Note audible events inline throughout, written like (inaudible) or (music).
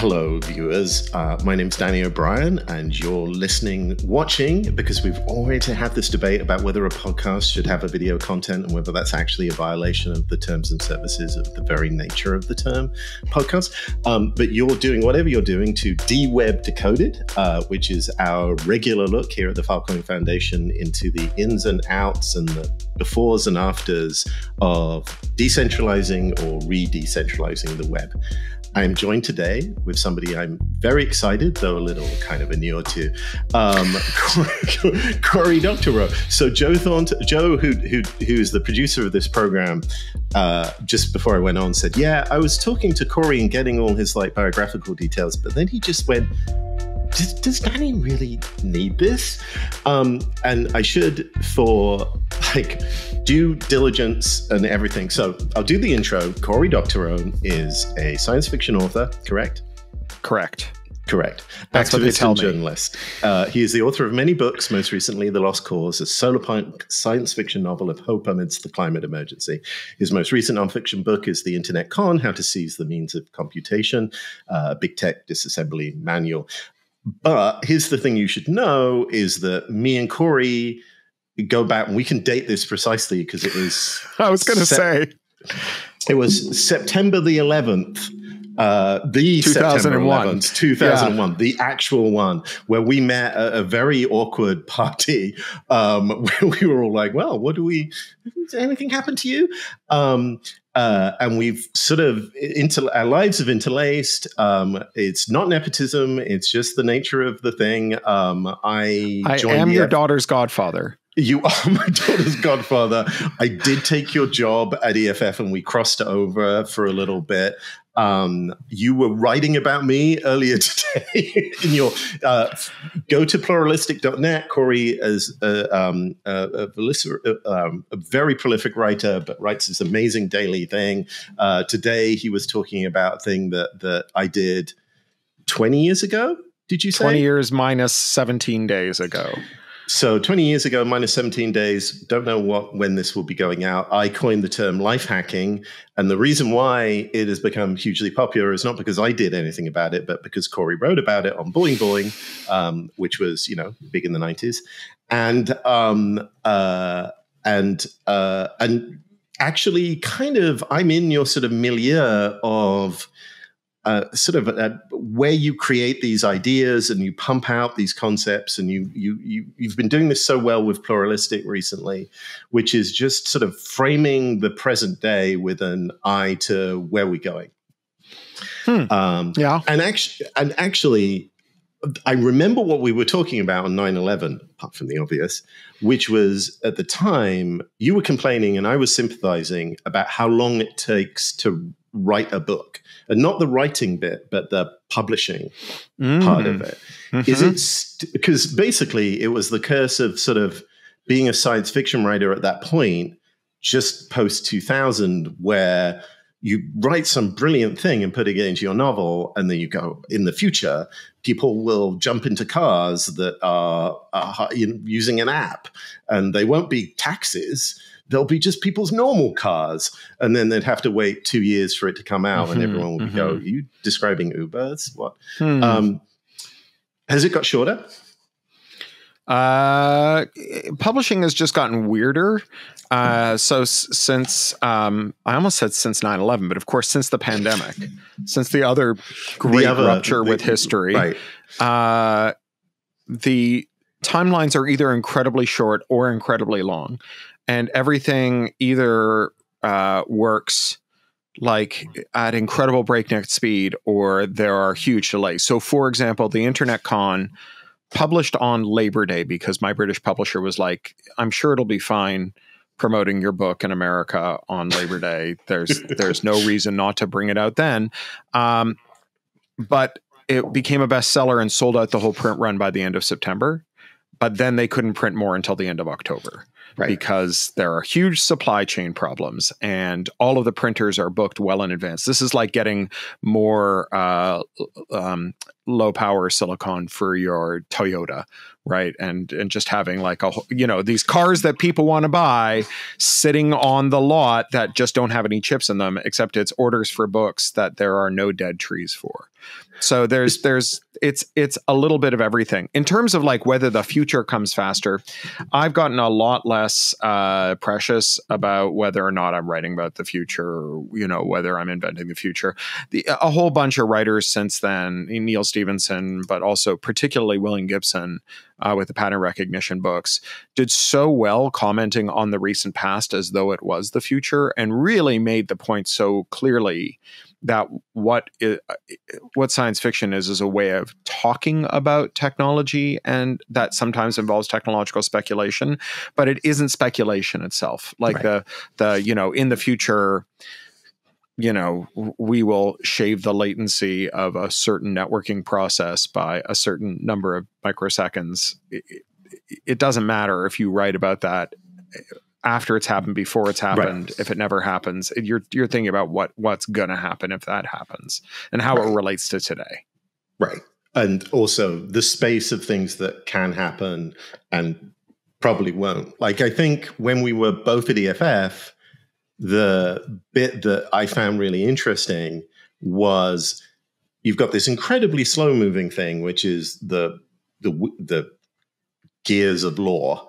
Hello, viewers. Uh, my name's Danny O'Brien, and you're listening, watching, because we've already had this debate about whether a podcast should have a video content and whether that's actually a violation of the terms and services of the very nature of the term podcast. Um, but you're doing whatever you're doing to DWeb Decoded, uh, which is our regular look here at the Filecoin Foundation into the ins and outs and the befores and afters of decentralizing or re decentralizing the web. I am joined today with somebody I'm very excited, though a little kind of a inured to, um, (laughs) Cory Doctorow. So Joe Thornton, Joe, who who who is the producer of this program, uh, just before I went on, said, "Yeah, I was talking to Cory and getting all his like biographical details, but then he just went." Does, does Danny really need this? Um, and I should, for like due diligence and everything. So I'll do the intro. Cory Doctorow is a science fiction author, correct? Correct. Correct. That's what they tell me. journalist. Uh, he is the author of many books, most recently The Lost Cause, a solar punk science fiction novel of hope amidst the climate emergency. His most recent nonfiction book is The Internet Con, How to Seize the Means of Computation, uh, Big Tech Disassembly Manual. But here's the thing you should know is that me and Cory go back and we can date this precisely because it was (laughs) I was going to say it was September the 11th uh, the 2001. 11th, 2001, yeah. the actual one where we met at a very awkward (laughs) party um, where (laughs) we were all like, well, what do we, anything happen to you? Um, uh, and we've sort of inter- our lives have interlaced. Um, it's not nepotism; it's just the nature of the thing. Um, I I am your F- daughter's godfather. You (laughs) are my daughter's godfather. I did take your job at EFF, and we crossed over for a little bit. Um, you were writing about me earlier (laughs) today in your uh, go to pluralistic.net. Cory is a, um, a, a, um, a, very prolific writer, but writes this amazing daily thing. Uh, today, he was talking about a thing that, that I did 20 years ago. Did you say? 20 years minus 17 days ago. So 20 years ago, minus 17 days, don't know what when this will be going out. I coined the term life hacking. And the reason why it has become hugely popular is not because I did anything about it, but because Cory wrote about it on Boing Boing, um, which was, you know, big in the 90s. And um, uh, and uh, and actually kind of I'm in your sort of milieu of uh, sort of uh, where you create these ideas and you pump out these concepts and you you you you've been doing this so well with pluralistic recently which is just sort of framing the present day with an eye to where we're going hmm. um, yeah and actually and actually I remember what we were talking about on 9 11, apart from the obvious, which was at the time you were complaining and I was sympathizing about how long it takes to write a book and not the writing bit but the publishing mm. part of it. Mm-hmm. Is it st- because basically it was the curse of sort of being a science fiction writer at that point just post 2000 where you write some brilliant thing and put it into your novel and then you go in the future people will jump into cars that are, are using an app and they won't be taxis they'll be just people's normal cars. And then they'd have to wait two years for it to come out, mm-hmm, and everyone would mm-hmm. go, Are you describing Ubers? What? Hmm. Um, has it got shorter? Uh, publishing has just gotten weirder. Uh, so s- since um, I almost said since 9-11, but of course since the pandemic, since the other great the other, rupture the, with history, right. uh, the timelines are either incredibly short or incredibly long and everything either uh, works like at incredible breakneck speed or there are huge delays. So, for example, the Internet Con published on Labor Day because my British publisher was like, I'm sure it'll be fine promoting your book in America on Labor (laughs) Day. There's there's no reason not to bring it out then. Um, but it became a bestseller and sold out the whole print run by the end of September. But then they couldn't print more until the end of October. Right. because there are huge supply chain problems and all of the printers are booked well in advance. This is like getting more uh, um, low power silicon for your Toyota, right? And and just having like a you know these cars that people want to buy sitting on the lot that just don't have any chips in them, except it's orders for books that there are no dead trees for. So there's there's it's it's a little bit of everything in terms of like whether the future comes faster. I've gotten a lot less uh, precious about whether or not I'm writing about the future, or, you know, whether I'm inventing the future. The, a whole bunch of writers since then, Neal Stephenson, but also particularly William Gibson uh, with the pattern recognition books, did so well commenting on the recent past as though it was the future, and really made the point so clearly that what is, what science fiction is is a way of talking about technology and that sometimes involves technological speculation but it isn't speculation itself like right. the the you know in the future you know we will shave the latency of a certain networking process by a certain number of microseconds it, it doesn't matter if you write about that eh, after it's happened, before it's happened, right. if it never happens, you're you're thinking about what what's gonna happen if that happens and how right. it relates to today. Right. And also the space of things that can happen and probably won't. Like I think when we were both at EFF, the bit that I found really interesting was you've got this incredibly slow moving thing, which is the the the gears of law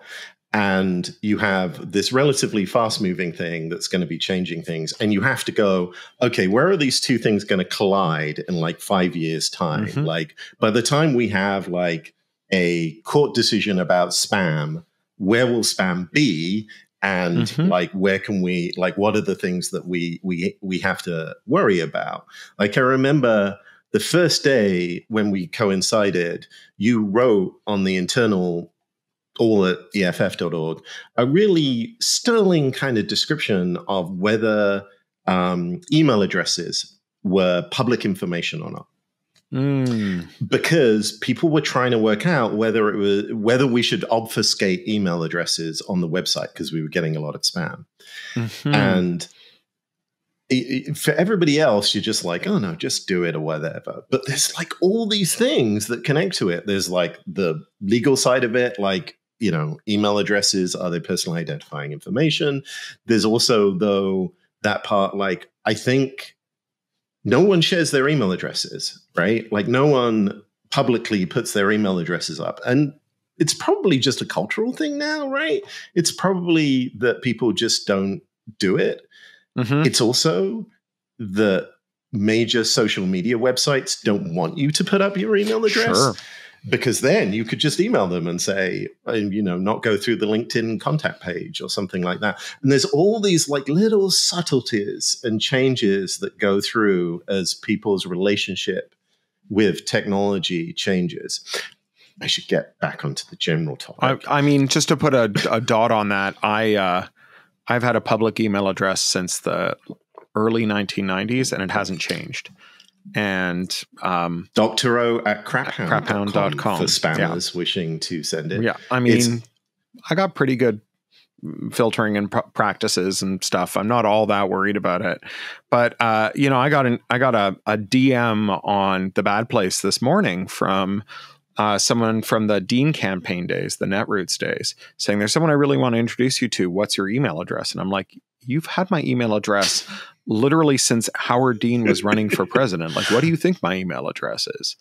and you have this relatively fast moving thing that's going to be changing things and you have to go okay where are these two things going to collide in like 5 years time mm-hmm. like by the time we have like a court decision about spam where will spam be and mm-hmm. like where can we like what are the things that we we we have to worry about like i remember the first day when we coincided you wrote on the internal all at EFF.org, a really sterling kind of description of whether um, email addresses were public information or not. Mm. Because people were trying to work out whether it was whether we should obfuscate email addresses on the website because we were getting a lot of spam, mm-hmm. and it, it, for everybody else, you're just like, oh no, just do it or whatever. But there's like all these things that connect to it. There's like the legal side of it, like you know, email addresses, are they personal identifying information? There's also, though, that part like, I think no one shares their email addresses, right? Like, no one publicly puts their email addresses up. And it's probably just a cultural thing now, right? It's probably that people just don't do it. Mm-hmm. It's also that major social media websites don't want you to put up your email address. Sure because then you could just email them and say, you know, not go through the LinkedIn contact page or something like that. And there's all these like little subtleties and changes that go through as people's relationship with technology changes. I should get back onto the general topic. I, I mean, just to put a, a dot on that, I uh, I've had a public email address since the early 1990s, and it hasn't changed and um, Doctorow at craphound. craphound.com for spammers yeah. wishing to send it. Yeah, I mean, it's, I got pretty good filtering and pr- practices and stuff. I'm not all that worried about it, but uh, you know, I got an I got a, a DM on the Bad Place this morning from uh, someone from the Dean campaign days, the Netroots days, saying there's someone I really want to introduce you to. What's your email address? And I'm like, you've had my email address literally since Howard Dean was running for (laughs) president. Like, what do you think my email address is?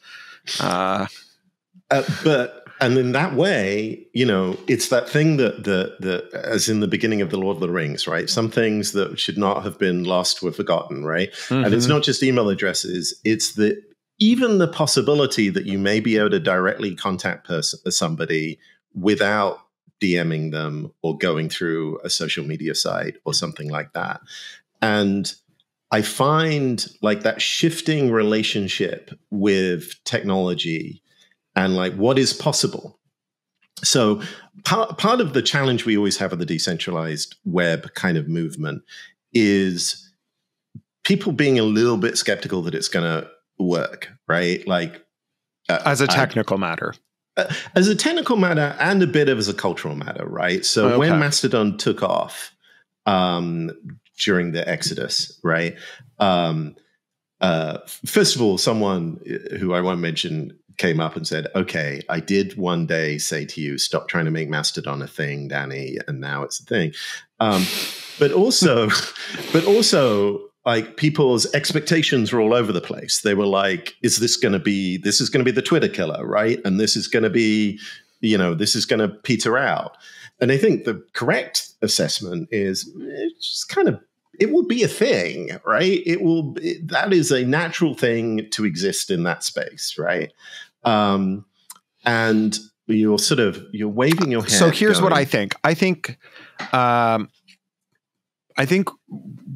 Uh, uh, but and in that way, you know, it's that thing that the the as in the beginning of the Lord of the Rings, right? Some things that should not have been lost were forgotten, right? Mm-hmm. And it's mm-hmm. not just email addresses; it's the even the possibility that you may be able to directly contact person, somebody without DMing them or going through a social media site or something like that. And I find like that shifting relationship with technology and like what is possible. So part, part of the challenge we always have of the decentralized web kind of movement is people being a little bit skeptical that it's going to work, right? Like uh, as a technical I, matter. uh, as a technical matter and a bit of as a cultural matter, right? So okay. when Mastodon took off um, during the Exodus, right? Um, uh, first of all, someone uh, who I won't mention came up and said, "Okay, I did one day say to you, stop trying to make Mastodon a thing, Danny, and now it's a thing." Um, but also, (laughs) but also, like people's expectations were all over the place. They were like, "Is this going to be? This is going to be the Twitter killer, right? And this is going to be, you know, this is going to peter out." And I think the correct assessment is it's just kind of it will be a thing, right? It will. It, that is a natural thing to exist in that space, right? Um, and you're sort of you're waving your hand. So here's going, what I think. I think, um, I think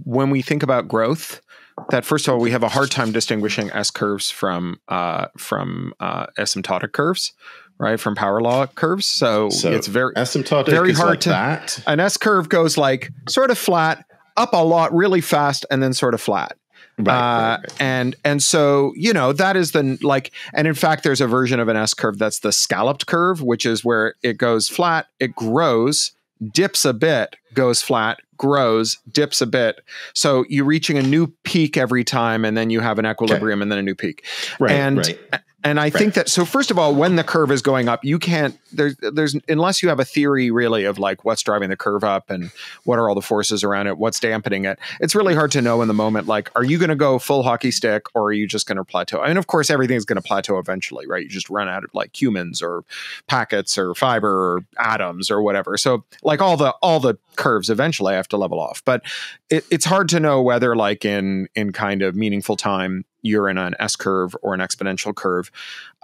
when we think about growth, that first of all we have a hard time distinguishing S curves from uh, from uh, asymptotic curves right from power law curves so, so it's very asymptotic very hard like to that. an s curve goes like sort of flat up a lot really fast and then sort of flat. Right, uh, right, right, and and so you know that is the like and in fact there's a version of an S curve that's the scalloped curve which is where it goes flat it grows dips a bit goes flat grows dips a bit so you're reaching a new peak every time and then you have an equilibrium okay. and then a new peak right and right. And I right. think that so first of all, when the curve is going up, you can't there's there's unless you have a theory really of like what's driving the curve up and what are all the forces around it, what's dampening it. It's really hard to know in the moment. Like, are you going to go full hockey stick or are you just going to plateau? I mean, of course, everything's going to plateau eventually, right? You just run out of like humans or packets or fiber or atoms or whatever. So like all the all the curves eventually have to level off. But it, it's hard to know whether like in in kind of meaningful time you're in an S curve or an exponential curve.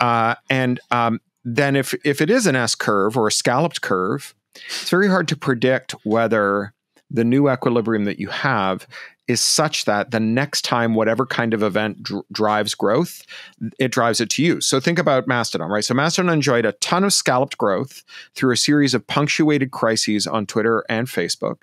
Uh, and um, then if if it is an S curve or a scalloped curve, it's very hard to predict whether the new equilibrium that you have is such that the next time whatever kind of event dr- drives growth, it drives it to you. So think about Mastodon, right? So Mastodon enjoyed a ton of scalloped growth through a series of punctuated crises on Twitter and Facebook.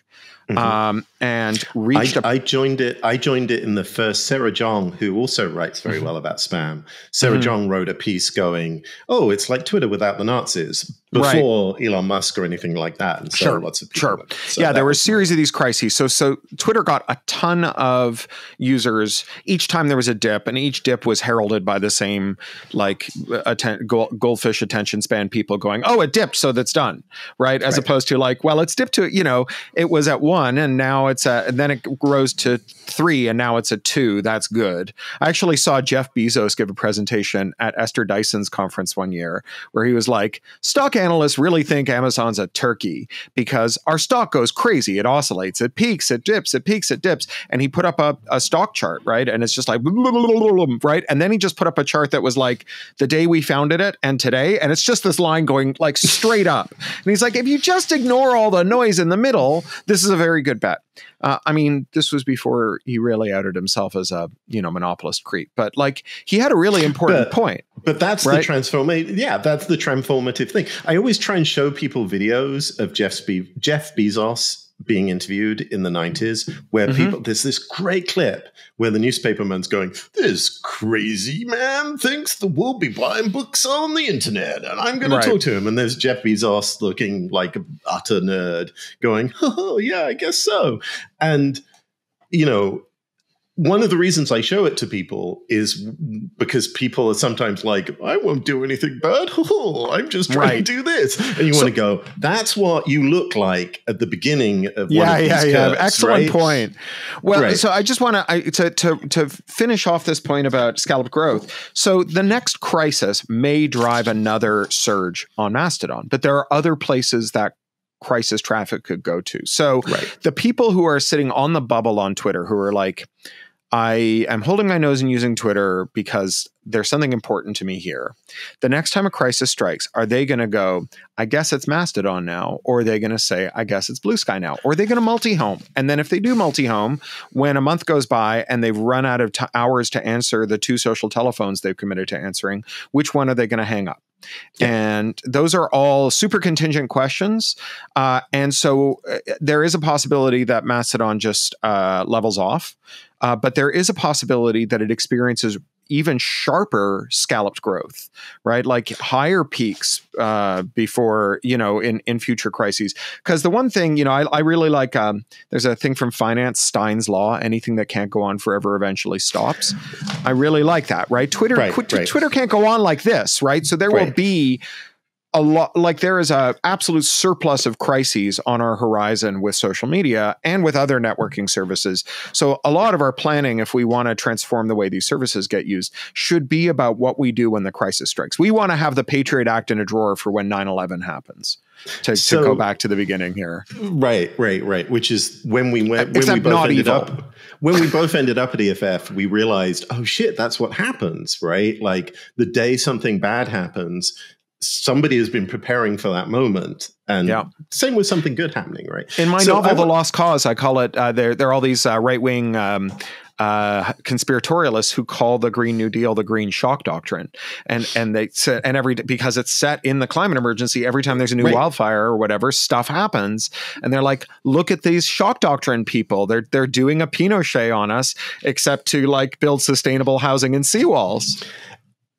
Mm-hmm. Um, and reached. I, a- I joined it. I joined it in the first. Sarah Jeong, who also writes very mm-hmm. well about spam. Sarah mm-hmm. Jeong wrote a piece going, "Oh, it's like Twitter without the Nazis." Before right. Elon Musk or anything like that, and so sure. lots of people. Sure. So yeah, there were a series of these crises. So, so Twitter got a ton of users each time there was a dip, and each dip was heralded by the same like atten- goldfish attention span people going, "Oh, it dipped, so that's done," right? As right. opposed to like, "Well, it's dipped to you know, it was at one, and now it's at, and then it grows to three, and now it's a two. That's good. I actually saw Jeff Bezos give a presentation at Esther Dyson's conference one year where he was like, stock analysts really think Amazon's a turkey because our stock goes crazy. It oscillates, it peaks, it dips, it peaks, it dips. And he put up a, a stock chart, right? And it's just like, right? And then he just put up a chart that was like the day we founded it and today. And it's just this line going like straight up. (laughs) And he's like, if you just ignore all the noise in the middle, this is a very good bet. Uh, I mean, this was before he really outed himself as a you know monopolist creep, but like he had a really (laughs) important but, point. But that's right? the transformation. Yeah, that's the transformative thing. I always try and show people videos of Jeff Be- Jeff Bezos being interviewed in the 90s where mm-hmm. people there's this great clip where the newspaperman's going this crazy man thinks that we'll be buying books on the internet and i'm going right. to talk to him and there's jeff bezos looking like an utter nerd going oh yeah i guess so and you know one of the reasons I show it to people is because people are sometimes like, I won't do anything bad. Oh, (laughs) I'm just trying right. to do this. And you so, want to go, that's what you look like at the beginning of yeah, one of yeah, these yeah. Curves, Excellent right? point. Well, right. so I just want to, to, to finish off this point about scallop growth. So the next crisis may drive another surge on Mastodon, but there are other places that crisis traffic could go to. So the people who are sitting on the bubble on Twitter who are like, I am holding my nose and using Twitter because there's something important to me here. The next time a crisis strikes, are they going to go, I guess it's Mastodon now? Or are they going to say, I guess it's Bluesky now? Or are they going to multi home? And then if they do multi home, when a month goes by and they've run out of t- hours to answer the two social telephones they've committed to answering, which one are they going to hang up? Yeah. And those are all super contingent questions. Uh, and so uh, there is a possibility that Mastodon just uh, levels off. Uh, but there is a possibility that it experiences even sharper scalloped growth, right? Like higher peaks uh, before, you know, in, in future crises. Because the one thing, you know, I, I really like, um, there's a thing from finance, Stein's Law, anything that can't go on forever eventually stops. I really like that, right? Twitter, Right, qu- right. Twitter can't go on like this, right? So there will be a lot like there is a absolute surplus of crises on our horizon with social media and with other networking services so a lot of our planning if we want to transform the way these services get used should be about what we do when the crisis strikes we want to have the patriot act in a drawer for when 9-11 happens to, So- to go back to the beginning here Right, right, right. Which is when we went uh, when we Except both not ended evil. up when we both ended up at EFF, we realized, oh shit, that's what happens, right? Like the day something bad happens, somebody has been preparing for that moment, and Yeah. same with something good happening, right? In my So novel, I The Lost Cause, I call it. Uh, there, there are all these uh, right wing um, uh, conspiratorialists who call the Green New Deal the Green Shock Doctrine, and and they and every because it's set in the climate emergency. Every time there's a new Right. wildfire or whatever, stuff happens, and they're like, "Look at these shock doctrine people. They're they're doing a Pinochet on us, except to like build sustainable housing and seawalls."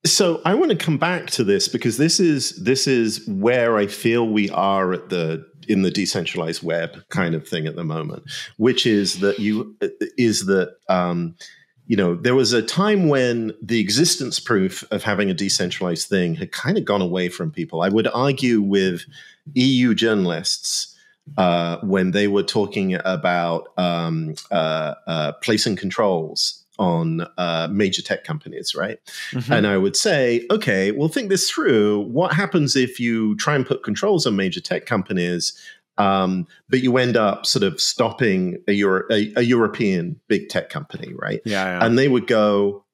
So I want to come back to this because this is this is where I feel we are at the in the decentralized web kind of thing at the moment, which is that you is that um, you know there was a time when the existence proof of having a decentralized thing had kind of gone away from people. I would argue with EU journalists uh, when they were talking about um, uh, uh, placing controls on uh, major tech companies, right? Mhm. And I would say, okay, well, think this through. What happens if you try and put controls on major tech companies, um, but you end up sort of stopping a, Euro- a, a European big tech company, right? yeah, yeah. And they would go,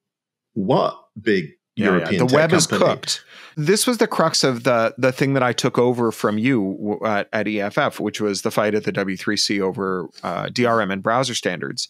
what big Yeah, yeah. European The tech web is company?" cooked. This was the crux of the the thing that I took over from you at, at EFF, which was the fight at the W3C over uh, DRM and browser standards.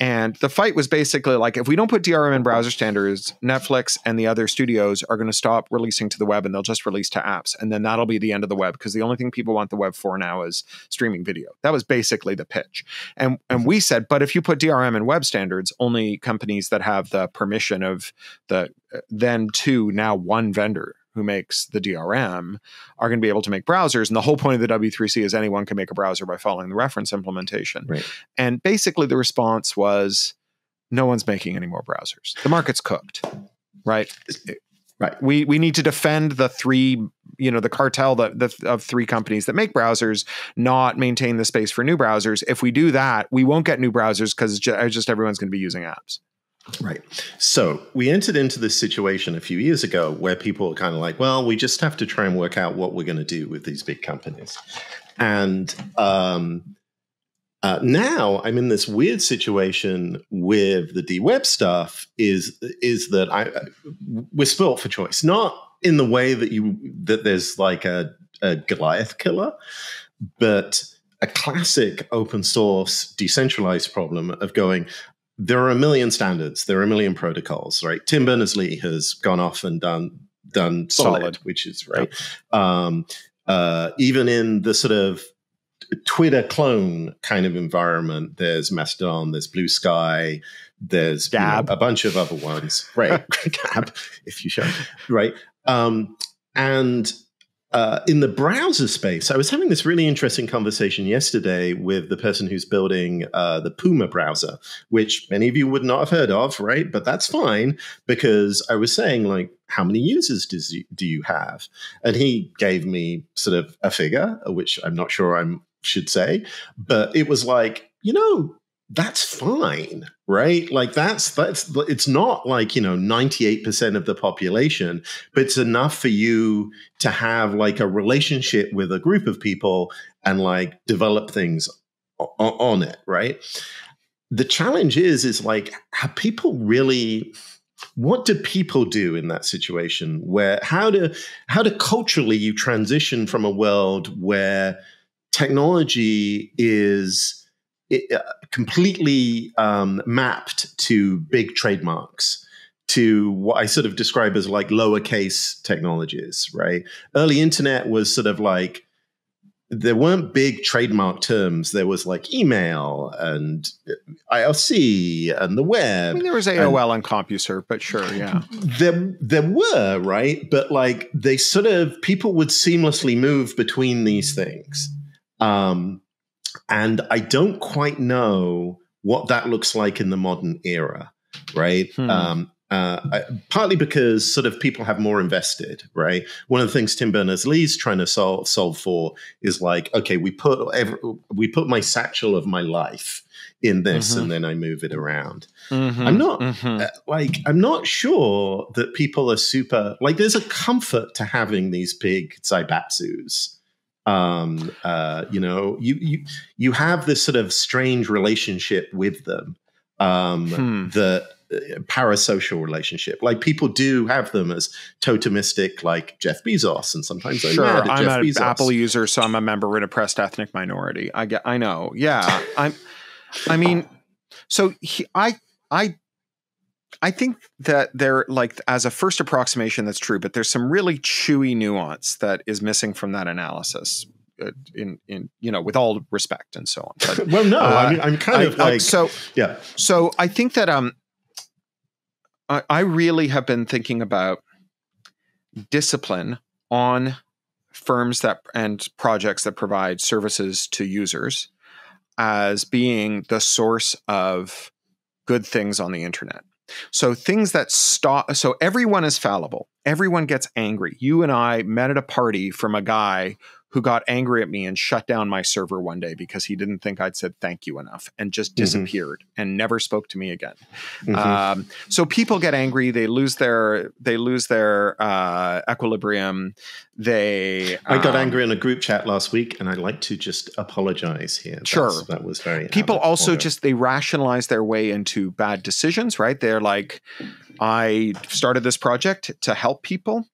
And the fight was basically like, if we don't put DRM and browser standards, Netflix and the other studios are going to stop releasing to the web, and they'll just release to apps, and then that'll be the end of the web because the only thing people want the web for now is streaming video. That was basically the pitch. And and we said, but if you put DRM and web standards, only companies that have the permission of the uh, then two now one vendor who makes the DRM are going to be able to make browsers. And the whole point of the W3C is anyone can make a browser by following the reference implementation. Right. And basically, the response was no one's making any more browsers. The market's cooked, right? Right. We we need to defend the three, you know, the cartel that the, of three companies that make browsers, not maintain the space for new browsers. If we do that, we won't get new browsers because just, just everyone's going to be using apps. Right. So we entered into this situation a few years ago where people were kind of like, well, we just have to try and work out what we're going to do with these big companies. And um, uh, now I'm in this weird situation with the D-Web stuff is is that I we're spoilt for choice, not in the way that you that there's like a, a Goliath killer, but a classic open source decentralized problem of going there are a million standards. There are a million protocols right? Tim berners-lee has gone off and done done solid, Solid. which is right. Um, uh, even in the sort of twitter clone kind of environment there's mastodon there's blue sky there's you know, a bunch of other ones. Right. (laughs) Gab if you show right? Um, and uh, in the browser space, I was having this really interesting conversation yesterday with the person who's building uh, the Puma browser, which many of you would not have heard of, right? But that's fine because I was saying, like, how many users does you, do you have? And he gave me sort of a figure, which I'm not sure I should say, but it was like, you know, that's fine, right? Like that's that's it's not like you know 98% of the population, but it's enough for you to have like a relationship with a group of people and like develop things o- on it, right? The challenge is is like have people really what do people do in that situation where how do how do culturally you transition from a world where technology is it, uh, completely um, mapped to big trademarks to what I sort of describe as like lowercase technologies, right? Early internet was sort of like there weren't big trademark terms. There was like email and IRC and the web. I mean, there was AOL and, and CompuServe, but sure, yeah. (laughs) There, there were right, but like they sort of people would seamlessly move between these things, um, and I don't quite know what that looks like in the modern era, right? Hmm. Um, uh, partly because sort of people have more invested, right? One of the things Tim Berners Lee's trying to solve solve for is like, okay, we put every, we put my satchel of my life in this, mm-hmm. and then I move it around. Mm-hmm. I'm not mm-hmm. uh, like I'm not sure that people are super like. There's a comfort to having these big zaibatsus. Um, uh, you know, you you you have this sort of strange relationship with them um, hmm. that parasocial relationship. Like people do have them as totemistic, like Jeff Bezos, and sometimes I'm mad at I'm Jeff an Bezos. Apple user, so I'm a member of an oppressed ethnic minority. I get, I know, yeah. I'm, I mean, so he, I, I, I think that there, like, as a first approximation, that's true, but there's some really chewy nuance that is missing from that analysis. Uh, in in you know with all respect and so on but, (laughs) well no uh, i mean i'm kind of like so yeah so i think that um I, I really have been thinking about discipline on firms that and projects that provide services to users as being the source of good things on the internet. So things that stop so everyone is fallible. Everyone gets angry. You and I met at a party from a guy who got angry at me and shut down my server one day because he didn't think I'd said thank you enough and just mm-hmm. disappeared mm-hmm. and never spoke to me again. Mm-hmm. Um, so people get angry, they lose their they lose their uh, equilibrium. They I got um, angry in a group chat last week, and I'd like to just apologize here. Sure, That's, that was very people also order. just they rationalize their way into bad decisions. Right? They're like, I started this project to help people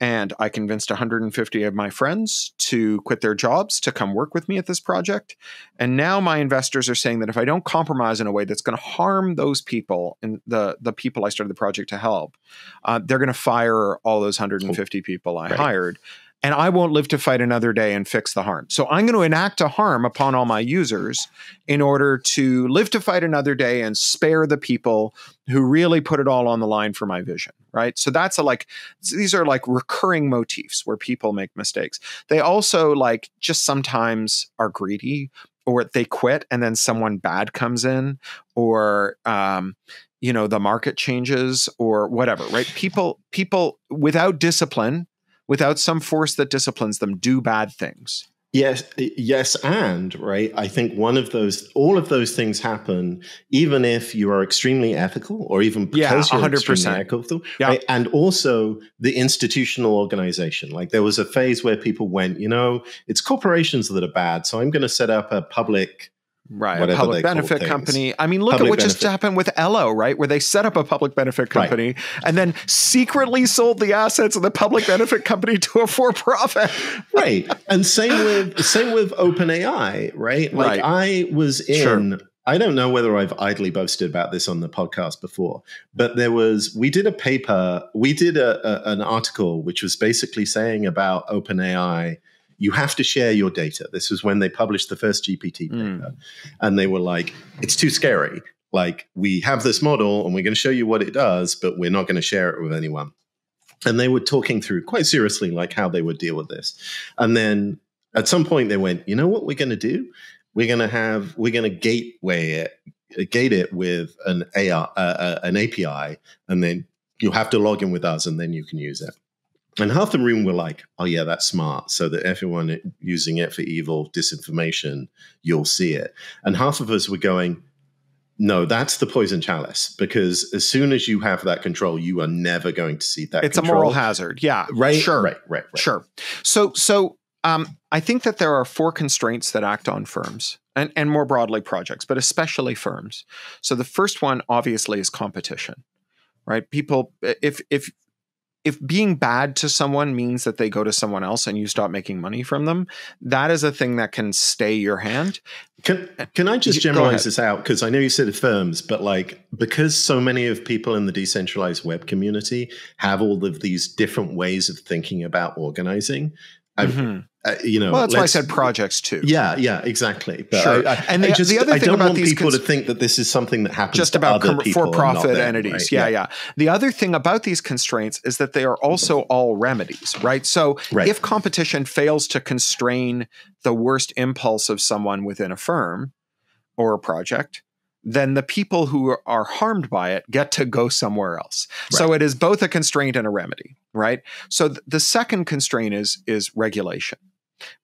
and I convinced 150 of my friends to quit their jobs to come work with me at this project. And now my investors are saying that if I don't compromise in a way that's going to harm those people and the the people I started the project to help, uh, they're going to fire all those 150 people I right. hired and I won't live to fight another day and fix the harm. So I'm going to enact a harm upon all my users in order to live to fight another day and spare the people who really put it all on the line for my vision, right? So that's a like these are like recurring motifs where people make mistakes. They also like just sometimes are greedy or they quit and then someone bad comes in or um you know the market changes or whatever right people people without discipline without some force that disciplines them, do bad things. Yes, yes, and right. I think one of those, all of those things happen, even if you are extremely ethical, or even because yeah, you're 100%. extremely ethical. Yeah. Right? and also the institutional organization. Like there was a phase where people went, you know, it's corporations that are bad, so I'm going to set up a public Right, a public benefit company. I mean, look public at what benefit. just happened with Ello, right? Where they set up a public benefit company right. and then secretly sold the assets of the public benefit company to a for-profit. (laughs) right, and same with same with OpenAI, right? Like right. I was in. Sure. I don't know whether I've idly boasted about this on the podcast before, but there was we did a paper, we did a, a, an article which was basically saying about OpenAI you have to share your data. This was when they published the first GPT hmm. paper. Mm. And they were like, it's too scary. Like, we have this model and we're going to show you what it does, but we're not going to share it with anyone. And they were talking through quite seriously, like how they would deal with this. And then at some point, they went, you know what we're going to do? We're going to have, we're going to gateway it, gate it with an AI, uh, uh, an API, and then you'll have to log in with us and then you can use it. And half the room were like, oh, yeah, that's smart. So that everyone using it for evil, disinformation, you'll see it. And half of us were going, no, that's the poison chalice because as soon as you have that control, you are never going to see that. It's control. a moral hazard. Yeah. Right. Sure. Right. Right. right. Sure. So, so um, I think that there are four constraints that act on firms and, and more broadly projects, but especially firms. So the first one obviously is competition right people if if if being bad to someone means that they go to someone else and you stop making money from them, that is a thing that can stay your hand. Can can I just generalize this out? Because I know you said the firms, but like because so many of people in the decentralized web community have all of these different ways of thinking about organizing, mm-hmm. uh, you know, well, that's why I said projects too. Yeah, yeah, exactly. But sure. I, I, and the, just, the, other thing I don't about want these people cons- to think that this is something that happens just about com- for-profit entities. Right? Yeah, yeah, yeah, The other thing about these constraints is that they are also all remedies, right? So right. if competition fails to constrain the worst impulse of someone within a firm or a project, then the people who are harmed by it get to go somewhere else. Right. So it is both a constraint and a remedy, right? So th- the second constraint is is regulation,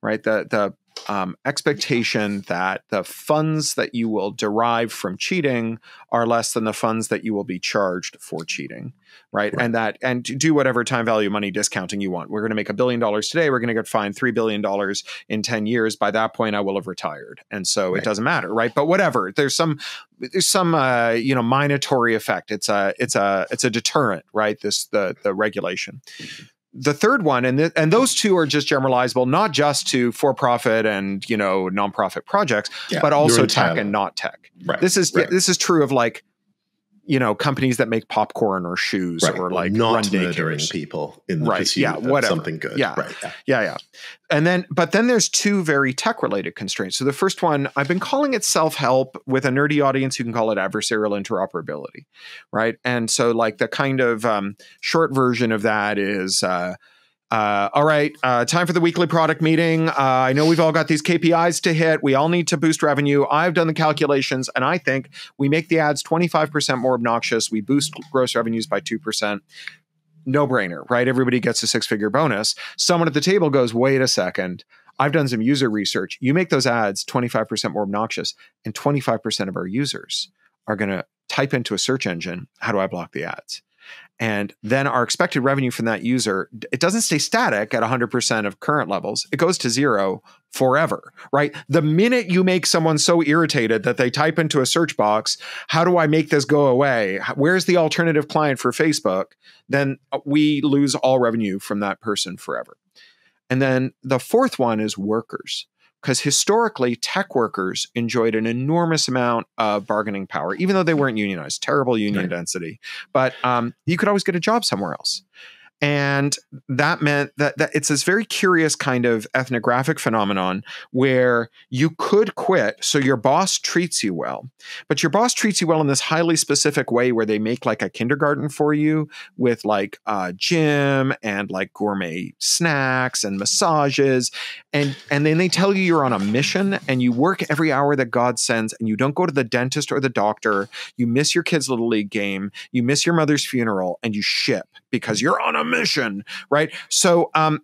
right? The the um, expectation that the funds that you will derive from cheating are less than the funds that you will be charged for cheating, right? right. And that and do whatever time value money discounting you want. We're going to make a billion dollars today. We're going to get fined three billion dollars in ten years. By that point, I will have retired, and so right. it doesn't matter, right? But whatever. There's some there's some uh, you know minatory effect. It's a it's a it's a deterrent, right? This the the regulation. Mm-hmm the third one, and th- and those two are just generalizable, not just to for profit and you know nonprofit projects, yeah, but also tech and not tech. Right. This is right. this is true of like you know companies that make popcorn or shoes right. or like not run murdering daycares. people in the right. pursuit yeah, of whatever. something good. Yeah. Right. Yeah. yeah, yeah. And then, but then there's two very tech related constraints. So the first one, I've been calling it self help with a nerdy audience. You can call it adversarial interoperability, right? And so, like the kind of um, short version of that is. Uh, uh, all right, uh, time for the weekly product meeting. Uh, I know we've all got these KPIs to hit. We all need to boost revenue. I've done the calculations, and I think we make the ads 25% more obnoxious. We boost gross revenues by 2%. No brainer, right? Everybody gets a six figure bonus. Someone at the table goes, wait a second. I've done some user research. You make those ads 25% more obnoxious, and 25% of our users are going to type into a search engine, how do I block the ads? And then our expected revenue from that user it doesn't stay static at 100% of current levels. It goes to zero forever right? The minute you make someone so irritated that they type into a search box how do i make this go away? Where's the alternative client for facebook? then uh, we lose all revenue from that person forever. And then the fourth one is workers because historically tech workers enjoyed an enormous amount of bargaining power, even though they weren't unionized. Terrible union right. density, but um, you could always get a job somewhere else and that meant that, that it's this very curious kind of ethnographic phenomenon where you could quit so your boss treats you well. But your boss treats you well in this highly specific way where they make like a kindergarten for you with like a gym and like gourmet snacks and massages. And and then they tell you you're on a mission and you work every hour that god sends and you don't go to the dentist or the doctor. You miss your kids little league game. You miss your mother's funeral and you ship because you're on a mission, right? So um,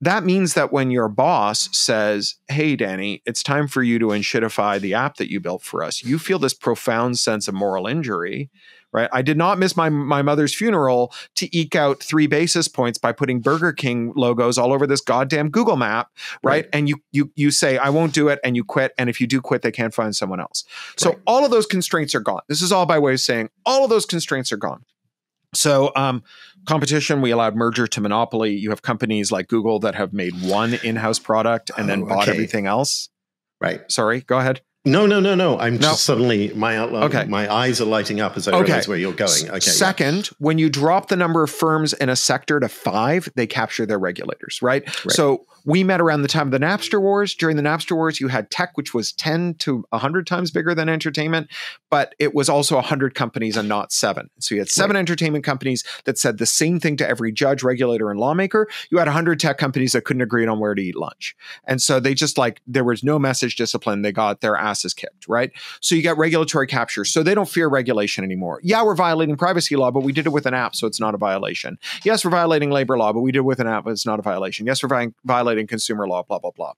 that means that when your boss says, Hey, Danny, it's time for you to enshittify the app that you built for us, you feel this profound sense of moral injury. Right. I did not miss my my mother's funeral to eke out three basis points by putting Burger King logos all over this goddamn Google map. Right. right. And you you you say, I won't do it, and you quit. And if you do quit, they can't find someone else. So right. all of those constraints are gone. This is all by way of saying all of those constraints are gone. So, um, competition, we allowed merger to monopoly. You have companies like Google that have made one in house product and then oh, bought everything else. Right. Sorry, go ahead. No, no, no, no. I'm no. just suddenly my outline, okay. my eyes are lighting up as I okay. realize where you're going. Okay. Second, yeah. when you drop the number of firms in a sector to five, they capture their regulators, right? right? So we met around the time of the Napster Wars. During the Napster Wars, you had tech, which was 10 to 100 times bigger than entertainment, but it was also 100 companies and not seven. So you had seven right. entertainment companies that said the same thing to every judge, regulator, and lawmaker. You had 100 tech companies that couldn't agree on where to eat lunch. And so they just like, there was no message discipline. They got their asses kicked, right? So you got regulatory capture. So they don't fear regulation anymore. Yeah, we're violating privacy law, but we did it with an app, so it's not a violation. Yes, we're violating labor law, but we did it with an app, but it's not a violation. Yes, we're vi- violating violating consumer law, blah, blah, blah.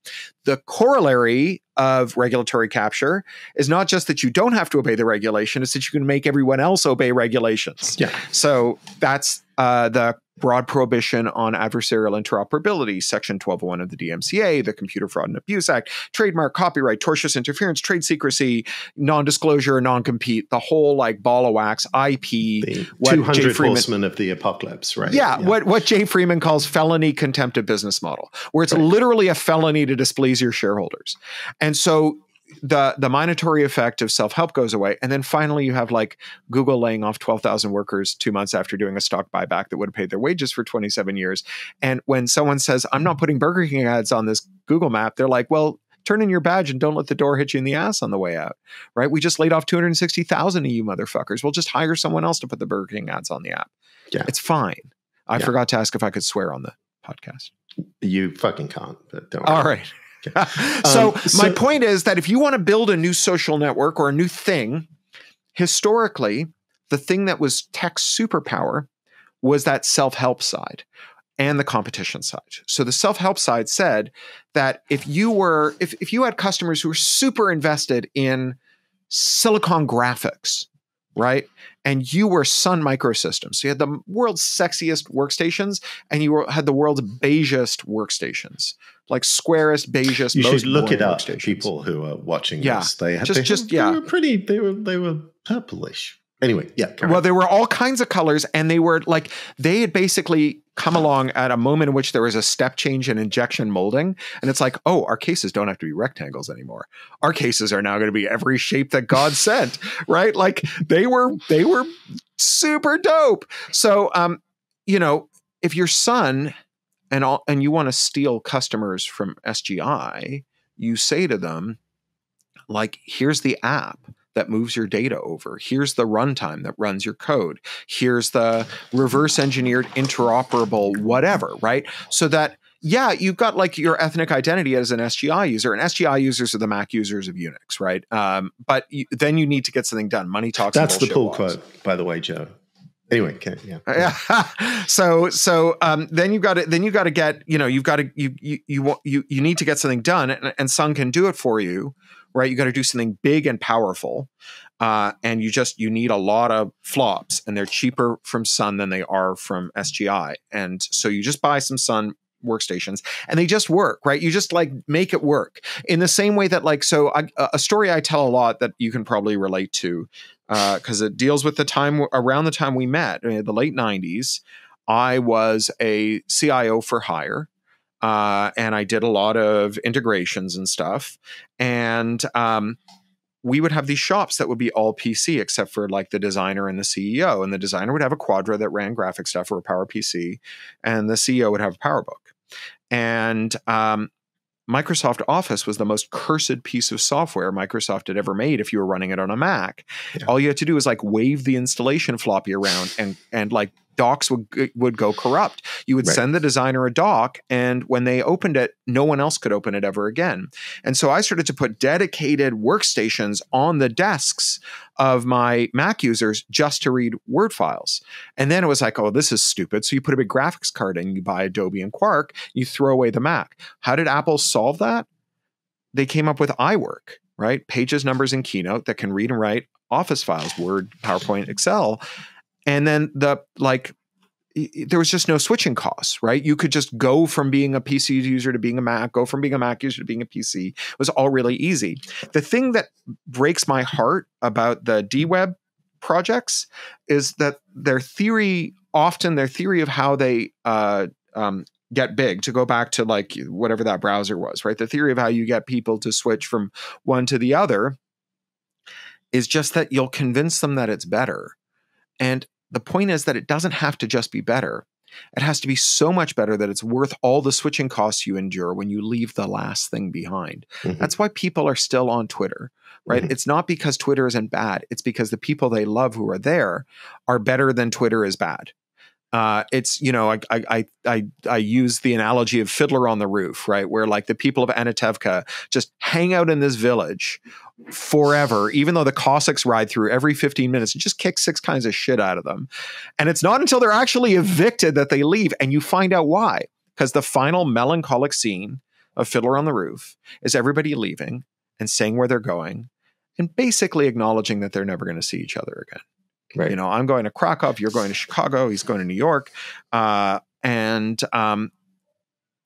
The corollary of regulatory capture is not just that you don't have to obey the regulation, it's that you can make everyone else obey regulations. Yeah. So that's uh, the broad prohibition on adversarial interoperability, Section 1201 of the DMCA, the Computer Fraud and Abuse Act, trademark, copyright, tortious interference, trade secrecy, non-disclosure, non-compete, the whole like ball of wax, IP, the 200 Freeman, horsemen of the apocalypse, right? Yeah, yeah, what what Jay Freeman calls felony contempt of business model, where it's right. literally a felony to displease your shareholders. And so the the monetary effect of self help goes away, and then finally you have like Google laying off twelve thousand workers two months after doing a stock buyback that would have paid their wages for twenty seven years. And when someone says, "I'm not putting Burger King ads on this Google map," they're like, "Well." Turn in your badge and don't let the door hit you in the ass on the way out, right? We just laid off 260,000 of you motherfuckers. We'll just hire someone else to put the Burger King ads on the app. Yeah. It's fine. I Yeah. forgot to ask if I could swear on the podcast. You fucking can't. But don't worry. All right. (laughs) so, Um, so- my point is that if you want to build a new social network or a new thing, historically, the thing that was tech superpower was that self-help side and the competition side. So the self-help side said that if you were if, if you had customers who were super invested in silicon graphics, right? And you were Sun Microsystems. So you had the world's sexiest workstations and you were, had the world's beigest workstations, like squarest, beigest. You most should look it up. People who are watching Yeah. this, they had Just- they, just- they yeah. were pretty. They were they were purplish. Anyway, yeah. Well, there were all kinds of colors, and they were like they had basically come along at a moment in which there was a step change in injection molding, and it's like, oh, our cases don't have to be rectangles anymore. Our cases are now going to be every shape that God (laughs) sent, right? Like they were they were super dope. So, um, you know, if your son and all and you want to steal customers from SGI, you say to them, like, here's the app that moves your data over. Here's the runtime that runs your code. Here's the reverse engineered interoperable whatever, right? So that yeah, you've got like your ethnic identity as an SGI user, and SGI users are the Mac users of Unix, right? Um, but you, then you need to get something done. Money talks. That's the pull quote, by the way, Joe. Anyway, okay, yeah. (laughs) Yeah. so so um, then you've got to then you've got to get you know you've got to you you you you you need to get something done and, and Sun can do it for you, right? You got to do something big and powerful, uh, and you just you need a lot of flops, and they're cheaper from Sun than they are from SGI, and so you just buy some Sun workstations and they just work right you just like make it work in the same way that like so I, a story i tell a lot that you can probably relate to because it deals with the time around the time we met, uh, the late '90s. I was a CIO for hire, uh, and I did a lot of integrations and stuff. And um, we would have these shops that would be all PC except for like the designer and the CEO. And the designer would have a Quadra that ran graphic stuff or a Power PC, and the CEO would have a PowerBook. And um, Microsoft Office was the most cursed piece of software Microsoft had ever made if you were running it on a Mac. Yeah. All you had to do was like wave the installation floppy around and and like docs would would go corrupt. You would Right. send the designer a doc and when they opened it, no one else could open it ever again. And so I started to put dedicated workstations on the desks of my Mac users just to read Word files. And then it was like, oh, this is stupid. So you put a big graphics card in, you buy Adobe and Quark, you throw away the Mac. How did Apple solve that? They came up with iWork, right? Pages, numbers, and Keynote that can read and write Office files, Word, PowerPoint, Excel. And then the like, there was just no switching costs, right? You could just go from being a PC user to being a Mac, go from being a Mac user to being a PC. It was all really easy. The thing that breaks my heart about the DWeb projects is that their theory, often their theory of how they uh, um, get big, to go back to like whatever that browser was, right? The theory of how you get people to switch from one to the other is just that you'll convince them that it's better. And the point is that it doesn't have to just be better. It has to be so much better that it's worth all the switching costs you endure when you leave the last thing behind. Mhm. That's why people are still on Twitter, right? Mhm. It's not because Twitter isn't bad. It's because the people they love who are there are better than Twitter is bad. Uh, it's you know I, I I I I use the analogy of Fiddler on the Roof, right? Where like the people of Anatevka just hang out in this village forever, even though the Cossacks ride through every 15 minutes and just kick six kinds of shit out of them. And it's not until they're actually evicted that they leave, and you find out why. Because the final melancholic scene of Fiddler on the Roof is everybody leaving and saying where they're going and basically acknowledging that they're never going to see each other again. Right. You know, I'm going to Krakow, you're going to Chicago, he's going to New York. Uh, and um,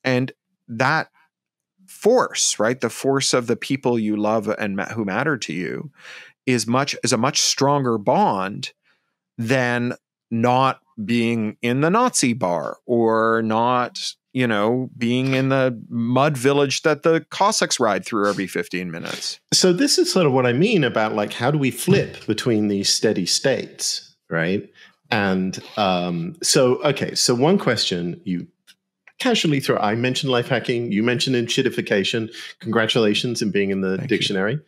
and that force, right? The force of the people you love and ma- who matter to you is much is a much stronger bond than not being in the Nazi bar or not, you know, being in the mud village that the Cossacks ride through every 15 minutes. So this is sort of what I mean about like how do we flip between these steady states, right? And um, so, okay, so one question you casually throw. I mentioned life hacking. You mentioned enshittification. Congratulations in being in the Thank dictionary.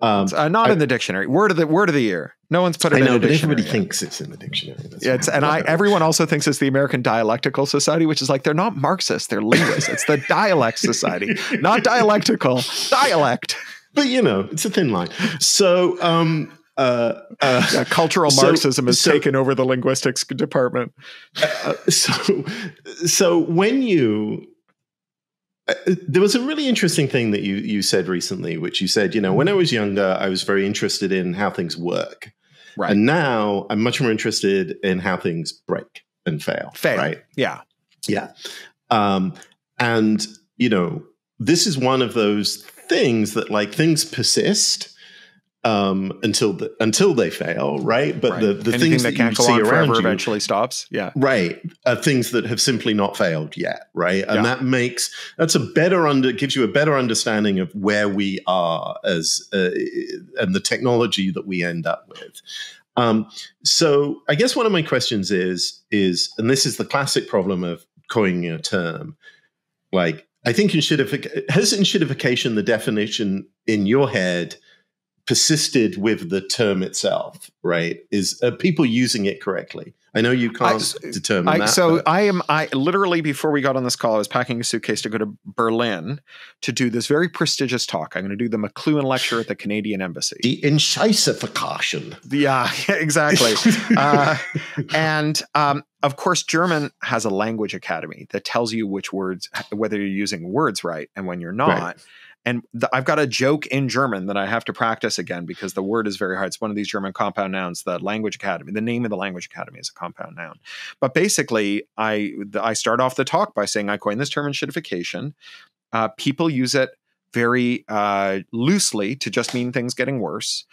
Um, Uh, not I- in the dictionary. Word of the word of the year. No one's put it I know, in a but everybody yet. thinks it's in the dictionary. That's Yeah, it's, and I, everyone also thinks it's the American Dialectical Society, which is like they're not Marxists, they're linguists. it's the Dialect Society, not dialectical, dialect. but you know, it's a thin line. So, um, uh, uh, cultural So- Marxism has so- taken over the linguistics department. uh, so, so when you uh, there was a really interesting thing that you you said recently, which you said, you know, when I was younger, I was very interested in how things work, Right. and now I'm much more interested in how things break and fail. Fail. right? Yeah. Yeah. Um, and, you know, this is one of those things that like things persist um, until the, until they fail, right? But right. the, the Anything things that that, can't you go see around you, eventually stops. Yeah. right, are things that have simply not failed yet, right? And Yeah. that makes that's a better under gives you a better understanding of where we are as uh, and the technology that we end up with. Um, so I guess one of my questions is is and this is the classic problem of coining a term. Like I think enshittification has enshittification the definition in your head persisted with the term itself, right? Is are people using it correctly? I know you can't I- determine I, that. so but- I am. I literally before we got on this call, I was packing a suitcase to go to Berlin to do this very prestigious talk. I'm going to do the McLuhan Lecture at the Canadian Embassy. the enscheisification. (laughs) Yeah, exactly. (laughs) uh, and um, of course, German has a language academy that tells you which words, whether you're using words right and when you're not. Right. And I've got a joke in German that I have to practice again because the word is very hard. It's one of these German compound nouns. The language academy, the name of the language academy is a compound noun. But basically, I I start off the talk by saying I coined this term enshittification. Uh, people use it very uh, loosely to just mean things getting worse.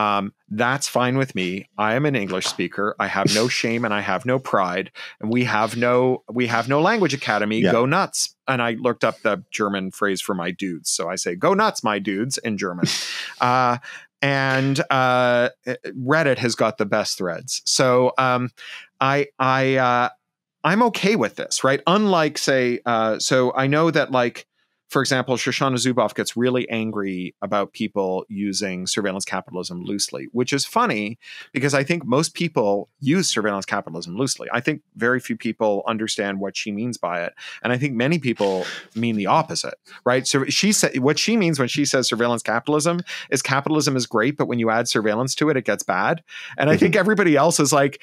Um, that's fine with me. I am an English speaker. I have no (laughs) shame and I have no pride. And we have no we have no language academy. Yeah. Go nuts. And I looked up the German phrase for my dudes. So I say go nuts, my dudes in German. (laughs) uh, and uh, Reddit has got the best threads. So um, I I uh, I'm okay with this, right? Unlike say, uh, so I know that like for example, Shoshana Zuboff gets really angry about people using surveillance capitalism loosely, which is funny because I think most people use surveillance capitalism loosely. I think very few people understand what she means by it. And I think many people mean the opposite, right? So she said what she means when she says surveillance capitalism is capitalism is great, but when you add surveillance to it, it gets bad. And I think mm-hmm. everybody else is like,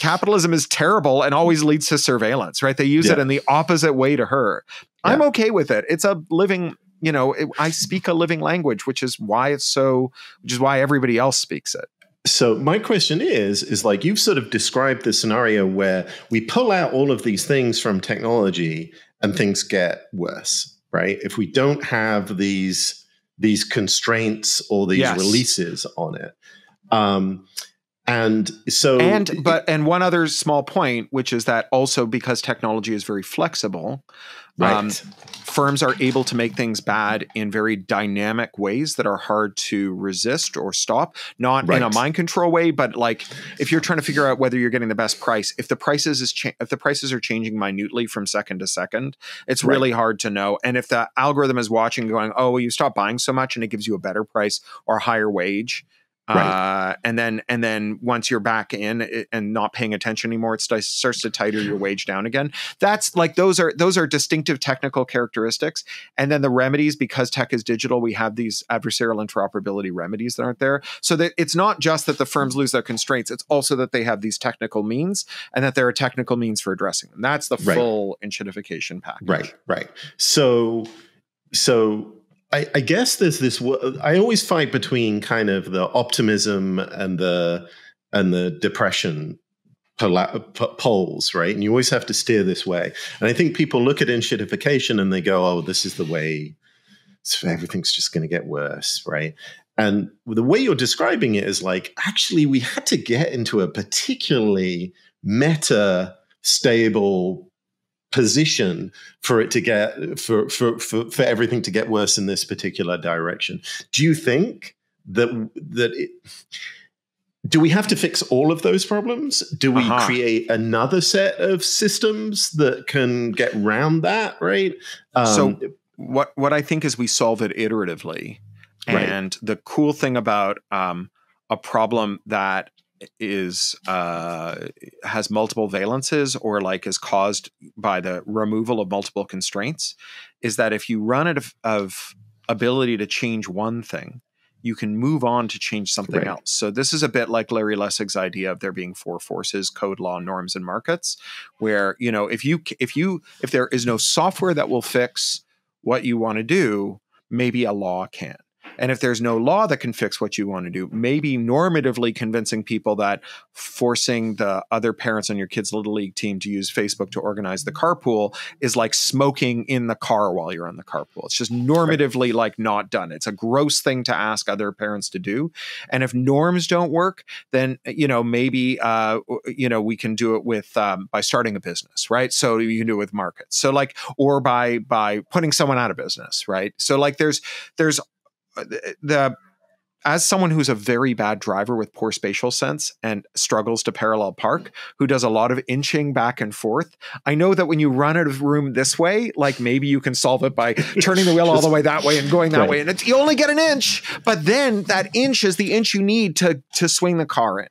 capitalism is terrible and always leads to surveillance, right? They use it in the opposite way to her. I'm okay with it. It's a living, you know, it, I speak a living language, which is why it's so, which is why everybody else speaks it. So my question is, is like you've sort of described the scenario where we pull out all of these things from technology and things get worse, right? If we don't have these these constraints or these Yes. releases on it. Um, and so and but and one other small point, which is that also because technology is very flexible, right. um, firms are able to make things bad in very dynamic ways that are hard to resist or stop. Not in a mind control way, but like if you're trying to figure out whether you're getting the best price, if the prices is cha- if the prices are changing minutely from second to second, it's Right. really hard to know. And if the algorithm is watching, going, "Oh, well, you stop buying so much," and it gives you a better price or a higher wage. Right. Uh, and then, and then once you're back in it, and not paying attention anymore, it starts to tighter your wage down again that's like those are those are distinctive technical characteristics and then the remedies because tech is digital we have these adversarial interoperability remedies that aren't there so that it's not just that the firms lose their constraints it's also that they have these technical means and that there are technical means for addressing them that's the Right. full enshittification package Right, right. So, so I, I guess there's this. I always fight between kind of the optimism and the and the depression poles, right? And you always have to steer this way. And I think people look at enshittification and they go, "Oh, this is the way. So everything's just going to get worse, right?" And the way you're describing it is like, actually, we had to get into a particularly meta stable position for it to get for, for for for everything to get worse in this particular direction. Do you think that that it, do we have to fix all of those problems? Do we uh-huh. create another set of systems that can get around that? Right. Um, so what what I think is we solve it iteratively, right. and the cool thing about um, a problem that is uh, has multiple valences or like is caused by the removal of multiple constraints is that if you run out of, of ability to change one thing you can move on to change something right. else. So this is a bit like Larry Lessig's idea of there being four forces: code, law, norms, and markets. Where you know if you if you if there is no software that will fix what you want to do, maybe a law can. And if there's no law that can fix what you want to do, maybe normatively convincing people that forcing the other parents on your kids' little league team to use Facebook to organize the carpool is like smoking in the car while you're on the carpool. It's just normatively like not done. It's a gross thing to ask other parents to do. And if norms don't work, then you know maybe uh, you know we can do it with um, by starting a business, right? So you can do it with markets. So like or by by putting someone out of business, right? So like there's there's the as someone who's a very bad driver with poor spatial sense and struggles to parallel park, who does a lot of inching back and forth, I know that when you run out of room this way, like maybe you can solve it by (laughs) turning the wheel all the way that way and going that right. way, and you only get an inch. But then that inch is the inch you need to to swing the car in.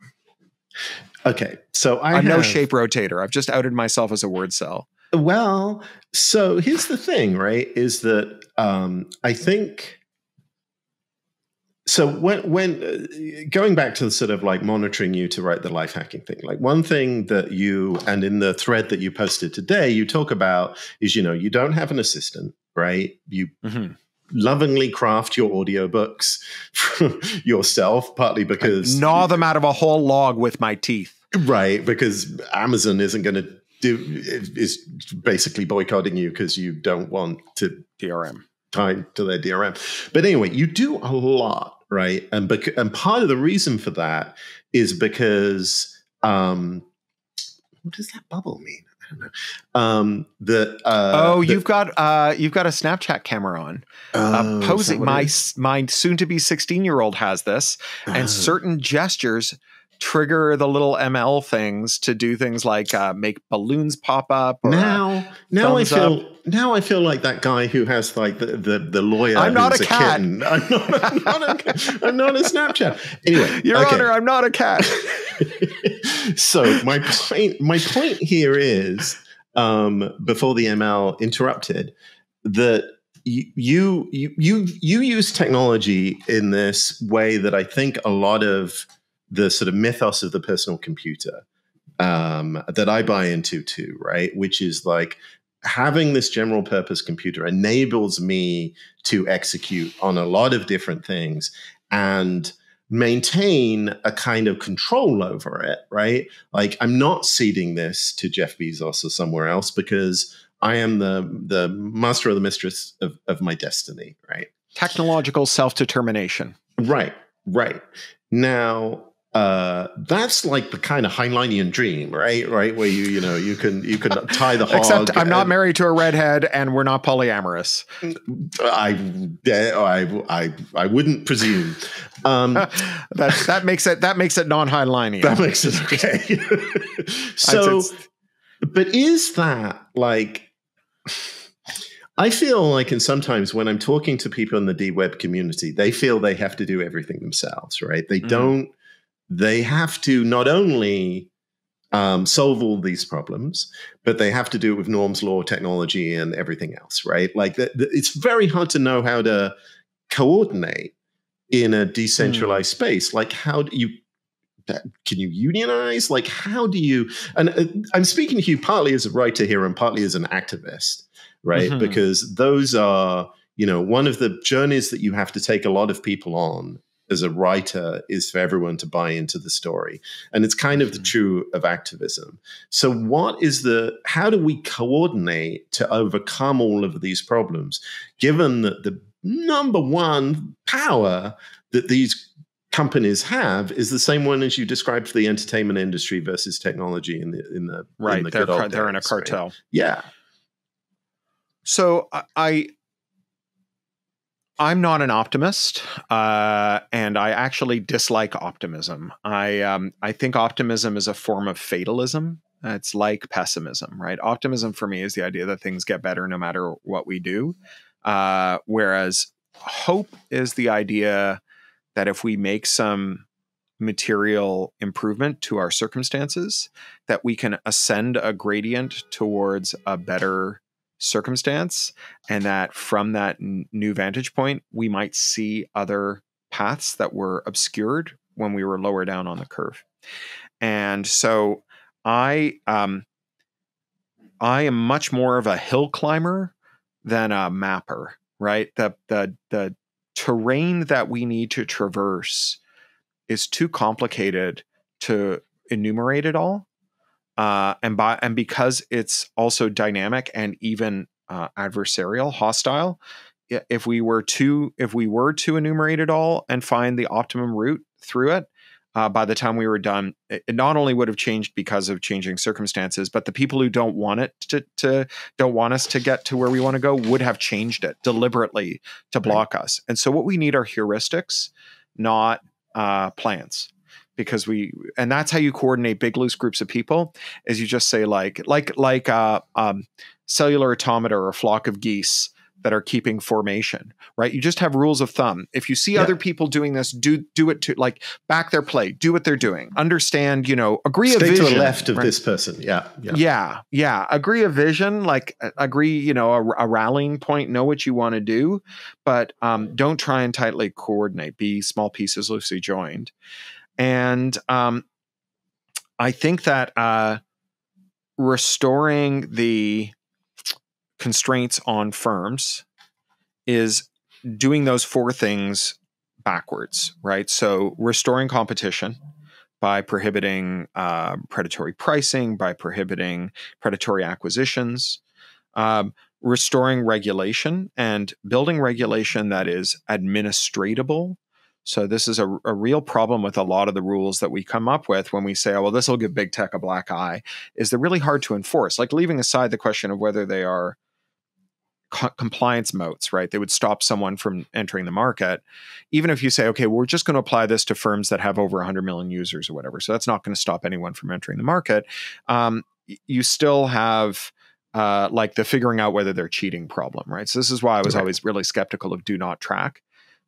Okay, so I am have, no shape rotator. I've just outed myself as a wordcel. Well, so here's the thing, right? Is that um, I think so when when uh, going back to the sort of like monitoring you to write the life hacking thing like one thing that you and in the thread that you posted today you talk about is you know you don't have an assistant right? You mm-hmm. lovingly craft your audiobooks (laughs) yourself partly because I gnaw them out of a whole log with my teeth. Right because amazon isn't going to do is basically boycotting you because you don't want to drm tied to their drm but anyway you do a lot right? And bec- and part of the reason for that is because um, what does that bubble mean? I don't know. Um, the uh, oh, the, you've got uh, you've got a Snapchat camera on. Uh, oh, uh, posing my my soon to be sixteen year old has this, and oh. certain gestures trigger the little ML things to do things like uh, make balloons pop up. now, now I feel up. now I feel like that guy who has like the the, the lawyer. I'm not a, a cat. I'm not, I'm, not a, (laughs) I'm not a Snapchat. Anyway, Your okay. Honor, I'm not a cat. (laughs) so my point my point here is um, before the ML interrupted that you you you you use technology in this way that I think a lot of the sort of mythos of the personal computer um, that I buy into too, right? Which is like having this general purpose computer enables me to execute on a lot of different things and maintain a kind of control over it, right? Like I'm not ceding this to Jeff Bezos or somewhere else because I am the the master or the mistress of, of my destiny, right? Technological self-determination. Right, right. Now, uh, that's like the kind of Heinleinian dream, right? Right, where you you know you can you can tie the hog. Except I'm not married to a redhead, and we're not polyamorous. I I I I wouldn't presume. Um, (laughs) that that makes it that makes it non Heinleinian. That makes it okay. (laughs) (laughs) so, but is that like? I feel like, and sometimes when I'm talking to people in the D web community, they feel they have to do everything themselves, right? They mm. don't they have to not only um, solve all these problems, but they have to do it with norms, law, technology, and everything else, right? Like the, the, it's very hard to know how to coordinate in a decentralized mm. space. Like how do you can you unionize? Like how do you? And uh, I'm speaking to you partly as a writer here and partly as an activist, right? Mm-hmm. Because those are you know one of the journeys that you have to take a lot of people on as a writer is for everyone to buy into the story. And it's kind of the mm-hmm. true of activism. So, what is the, how do we coordinate to overcome all of these problems, given that the number one power that these companies have is the same one as you described for the entertainment industry versus technology in the in the right. In the they're they're in a cartel. Right? Yeah. So I I'm not an optimist, uh, and I actually dislike optimism. I um, I think optimism is a form of fatalism. It's like pessimism, right? Optimism for me is the idea that things get better no matter what we do, uh, whereas hope is the idea that if we make some material improvement to our circumstances, that we can ascend a gradient towards a better circumstance and that from that n- new vantage point we might see other paths that were obscured when we were lower down on the curve. And so i um i am much more of a hill climber than a mapper right? The the the terrain that we need to traverse is too complicated to enumerate it all uh, and by and because it's also dynamic and even uh, adversarial, hostile. If we were to if we were to enumerate it all and find the optimum route through it, uh, by the time we were done, it not only would have changed because of changing circumstances, but the people who don't want it to, to don't want us to get to where we want to go would have changed it deliberately to block right. us. And so, what we need are heuristics, not uh, plans because we and that's how you coordinate big loose groups of people is you just say like like like a uh, um, cellular automata or a flock of geese that are keeping formation right? You just have rules of thumb. If you see yeah. other people doing this do do it to like back their play do what they're doing understand you know agree Stay a vision to the left of right? this person. Yeah, yeah. Yeah yeah. Agree a vision like agree you know a, a rallying point know what you want to do but um, don't try and tightly coordinate. Be small pieces loosely joined and um, I think that uh, restoring the constraints on firms is doing those four things backwards, right? So restoring competition by prohibiting uh, predatory pricing, by prohibiting predatory acquisitions, um, restoring regulation and building regulation that is administratable so this is a, a, real problem with a lot of the rules that we come up with when we say, oh, well, this will give big tech a black eye, is they're really hard to enforce. Like leaving aside the question of whether they are co- compliance moats, right? They would stop someone from entering the market. Even if you say, okay, we're just going to apply this to firms that have over 100 million users or whatever. So that's not going to stop anyone from entering the market. Um, you still have uh, like the figuring out whether they're cheating problem, right? So this is why I was right. always really skeptical of do not track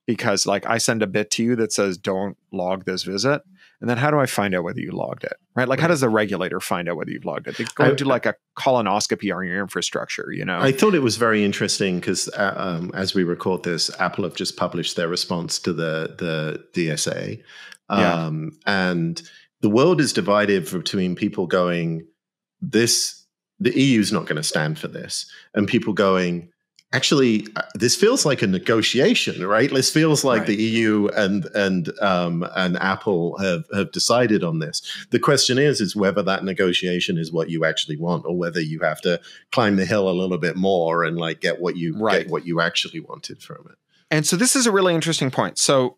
because like I send a bit to you that says don't log this visit. And then how do I find out whether you logged it? Right? Like how does the regulator find out whether you've logged it? They go I, do like a colonoscopy on your infrastructure, you know? I thought it was very interesting because uh, um, as we record this, Apple have just published their response to the, the DSA. Um, yeah. And the world is divided between people going, this, the EU is not going to stand for this. And people going, actually uh, this feels like a negotiation right? This feels like right. the eu and and um, and apple have have decided on this. The question is is whether that negotiation is what you actually want or whether you have to climb the hill a little bit more and like get what you right. get what you actually wanted from it. And so this is a really interesting point. So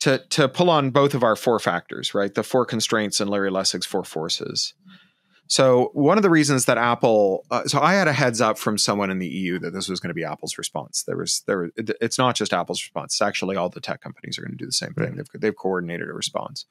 to to pull on both of our four factors right? The four constraints and larry lessig's four forces so one of the reasons that Apple, uh, so I had a heads up from someone in the EU that this was going to be Apple's response. There was there, it's not just Apple's response. It's actually all the tech companies are going to do the same thing. They've they've coordinated a response,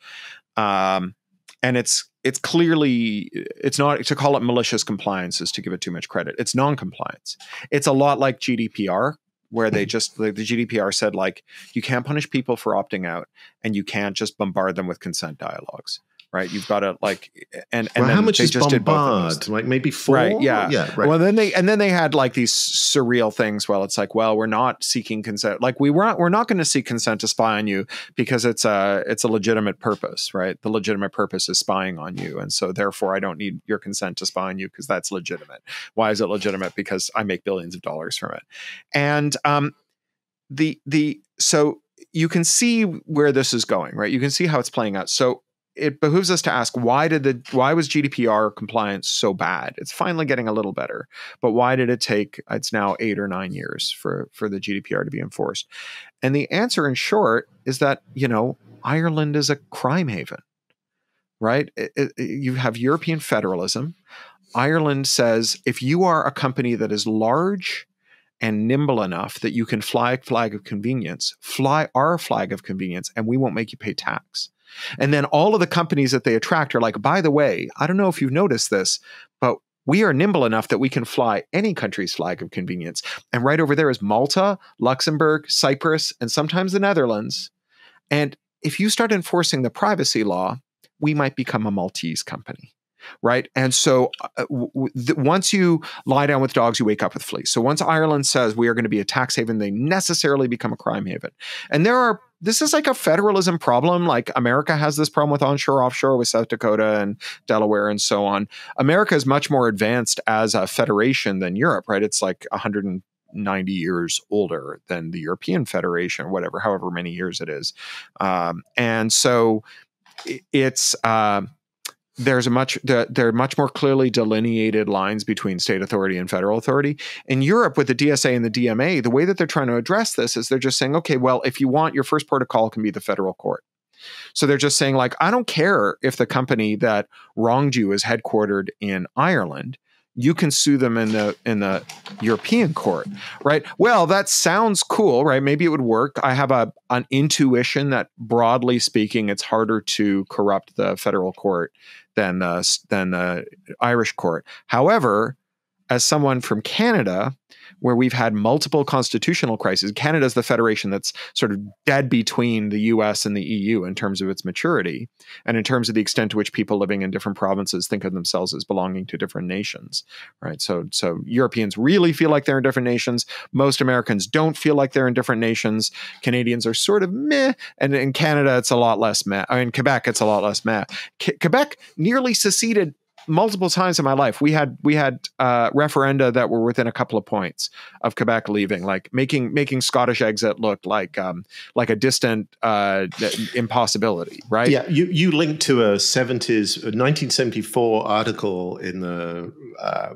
um, and it's it's clearly it's not to call it malicious compliance is to give it too much credit. It's non-compliance. It's a lot like GDPR, where they hmm. just the, the GDPR said like you can't punish people for opting out, and you can't just bombard them with consent dialogues right? You've got to like and and well, how much is just bombard? Like maybe four? Right? Yeah, yeah. Right. Well, then they and then they had like these surreal things. Well, it's like, well, we're not seeking consent. Like we weren't. We're not going to seek consent to spy on you because it's a it's a legitimate purpose, right? The legitimate purpose is spying on you, and so therefore, I don't need your consent to spy on you because that's legitimate. Why is it legitimate? Because I make billions of dollars from it, and um, the the so you can see where this is going, right? You can see how it's playing out. So it behooves us to ask why did the why was GDPR compliance so bad? It's finally getting a little better, but why did it take? It's now eight or nine years for for the GDPR to be enforced, and the answer, in short, is that you know Ireland is a crime haven, right? It, it, you have European federalism. Ireland says if you are a company that is large and nimble enough that you can fly a flag of convenience, fly our flag of convenience, and we won't make you pay tax. And then all of the companies that they attract are like, by the way, I don't know if you've noticed this, but we are nimble enough that we can fly any country's flag of convenience. And right over there is Malta, Luxembourg, Cyprus, and sometimes the Netherlands. And if you start enforcing the privacy law, we might become a Maltese company right? And so uh, w- th- once you lie down with dogs, you wake up with fleas. So once Ireland says we are going to be a tax haven, they necessarily become a crime haven. And there are this is like a federalism problem. Like America has this problem with onshore, offshore, with South Dakota and Delaware and so on. America is much more advanced as a federation than Europe, right? It's like 190 years older than the European Federation, whatever, however many years it is. Um, and so it's. Uh, there's a much there are much more clearly delineated lines between state authority and federal authority. In Europe, with the DSA and the DMA, the way that they're trying to address this is they're just saying, okay, well, if you want, your first protocol can be the federal court. So they're just saying, like, I don't care if the company that wronged you is headquartered in Ireland. You can sue them in the in the European court, right? Well, that sounds cool, right? Maybe it would work. I have a an intuition that broadly speaking, it's harder to corrupt the federal court than uh, than the Irish court. However, as someone from Canada, where we've had multiple constitutional crises, Canada is the federation that's sort of dead between the US and the EU in terms of its maturity and in terms of the extent to which people living in different provinces think of themselves as belonging to different nations, right? So, so Europeans really feel like they're in different nations. Most Americans don't feel like they're in different nations. Canadians are sort of meh. And in Canada, it's a lot less meh. I mean, Quebec, it's a lot less meh. Quebec nearly seceded multiple times in my life we had we had uh, referenda that were within a couple of points of Quebec leaving, like making making Scottish exit look like um, like a distant uh, impossibility, right? Yeah, you you linked to a seventies, 1974 article in the uh,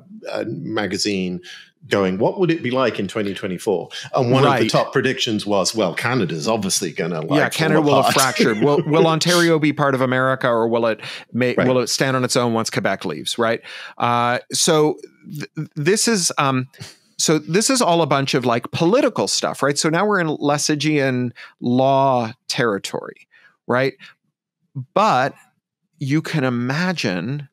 magazine going, what would it be like in 2024? And one right. of the top predictions was, well, Canada's obviously going to like yeah, Canada will have fractured. will (laughs) will Ontario be part of America, or will it may, right. will it stand on its own once Quebec leaves? Right. Uh, so th- this is. Um, so this is all a bunch of like political stuff, right? So now we're in Lessigian law territory, right? But you can imagine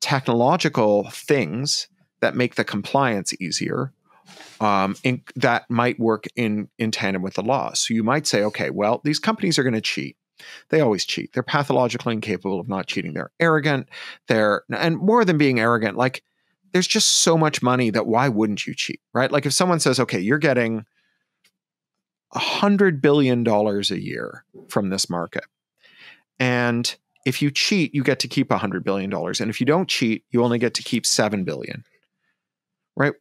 technological things that make the compliance easier um, in, that might work in in tandem with the law. So you might say, okay, well, these companies are going to cheat. They always cheat. They're pathologically incapable of not cheating. They're arrogant. They're and more than being arrogant, like there's just so much money that why wouldn't you cheat, right? Like if someone says, okay, you're getting a hundred billion dollars a year from this market, and if you cheat, you get to keep a hundred billion dollars, and if you don't cheat, you only get to keep seven billion right?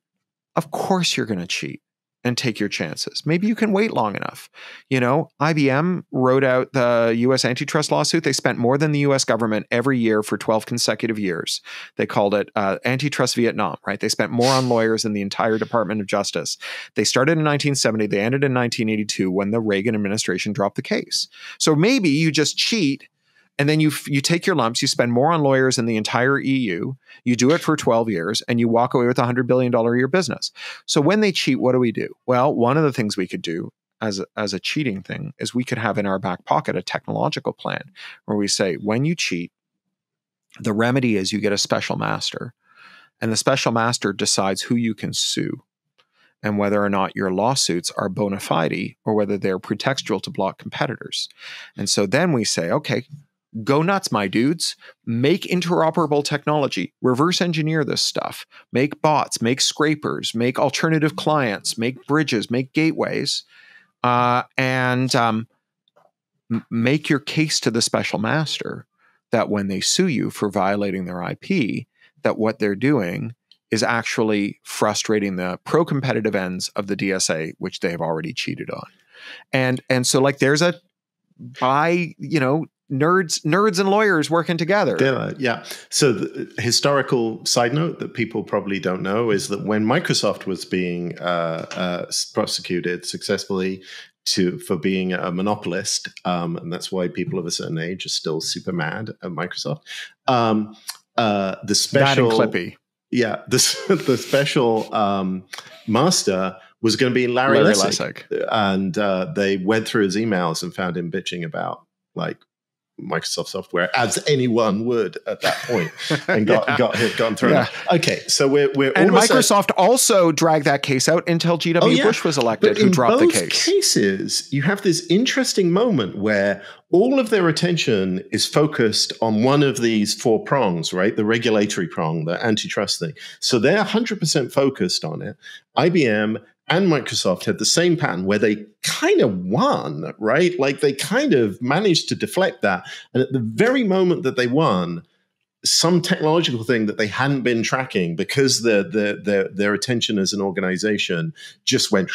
Of course you're going to cheat and take your chances. Maybe you can wait long enough. You know, IBM wrote out the US antitrust lawsuit. They spent more than the US government every year for 12 consecutive years. They called it uh, Antitrust Vietnam, right? They spent more on lawyers than the entire Department of Justice. They started in 1970, they ended in 1982 when the Reagan administration dropped the case. So maybe you just cheat and then you you take your lumps you spend more on lawyers than the entire EU you do it for 12 years and you walk away with a 100 billion dollar a year business so when they cheat what do we do well one of the things we could do as a, as a cheating thing is we could have in our back pocket a technological plan where we say when you cheat the remedy is you get a special master and the special master decides who you can sue and whether or not your lawsuits are bona fide or whether they're pretextual to block competitors. And so then we say, okay, go nuts, my dudes. Make interoperable technology, reverse engineer this stuff, make bots, make scrapers, make alternative clients, make bridges, make gateways, uh, and um, make your case to the special master that when they sue you for violating their IP, that what they're doing is actually frustrating the pro-competitive ends of the DSA, which they have already cheated on. And and so like there's a by you know nerds nerds and lawyers working together. Yeah, yeah. So the historical side note that people probably don't know is that when Microsoft was being uh, uh, prosecuted successfully to for being a monopolist, um, and that's why people of a certain age are still super mad at Microsoft. Um, uh, the special Clippy. Yeah, (laughs) this the special um, master was going to be Larry, Larry Lessig, Lessig. and uh, they went through his emails and found him bitching about like Microsoft software as anyone would at that point, (laughs) and got yeah. got hit, gone through. Yeah. Okay, so we're we're and Microsoft at, also dragged that case out until G.W. Oh, yeah. Bush was elected, but who dropped the case. Cases, you have this interesting moment where all of their attention is focused on one of these four prongs, right? The regulatory prong, the antitrust thing. So they're 100% focused on it. IBM and Microsoft had the same pattern where they kind of won, right? Like they kind of managed to deflect that. And at the very moment that they won, some technological thing that they hadn't been tracking because their their their, their attention as an organization just went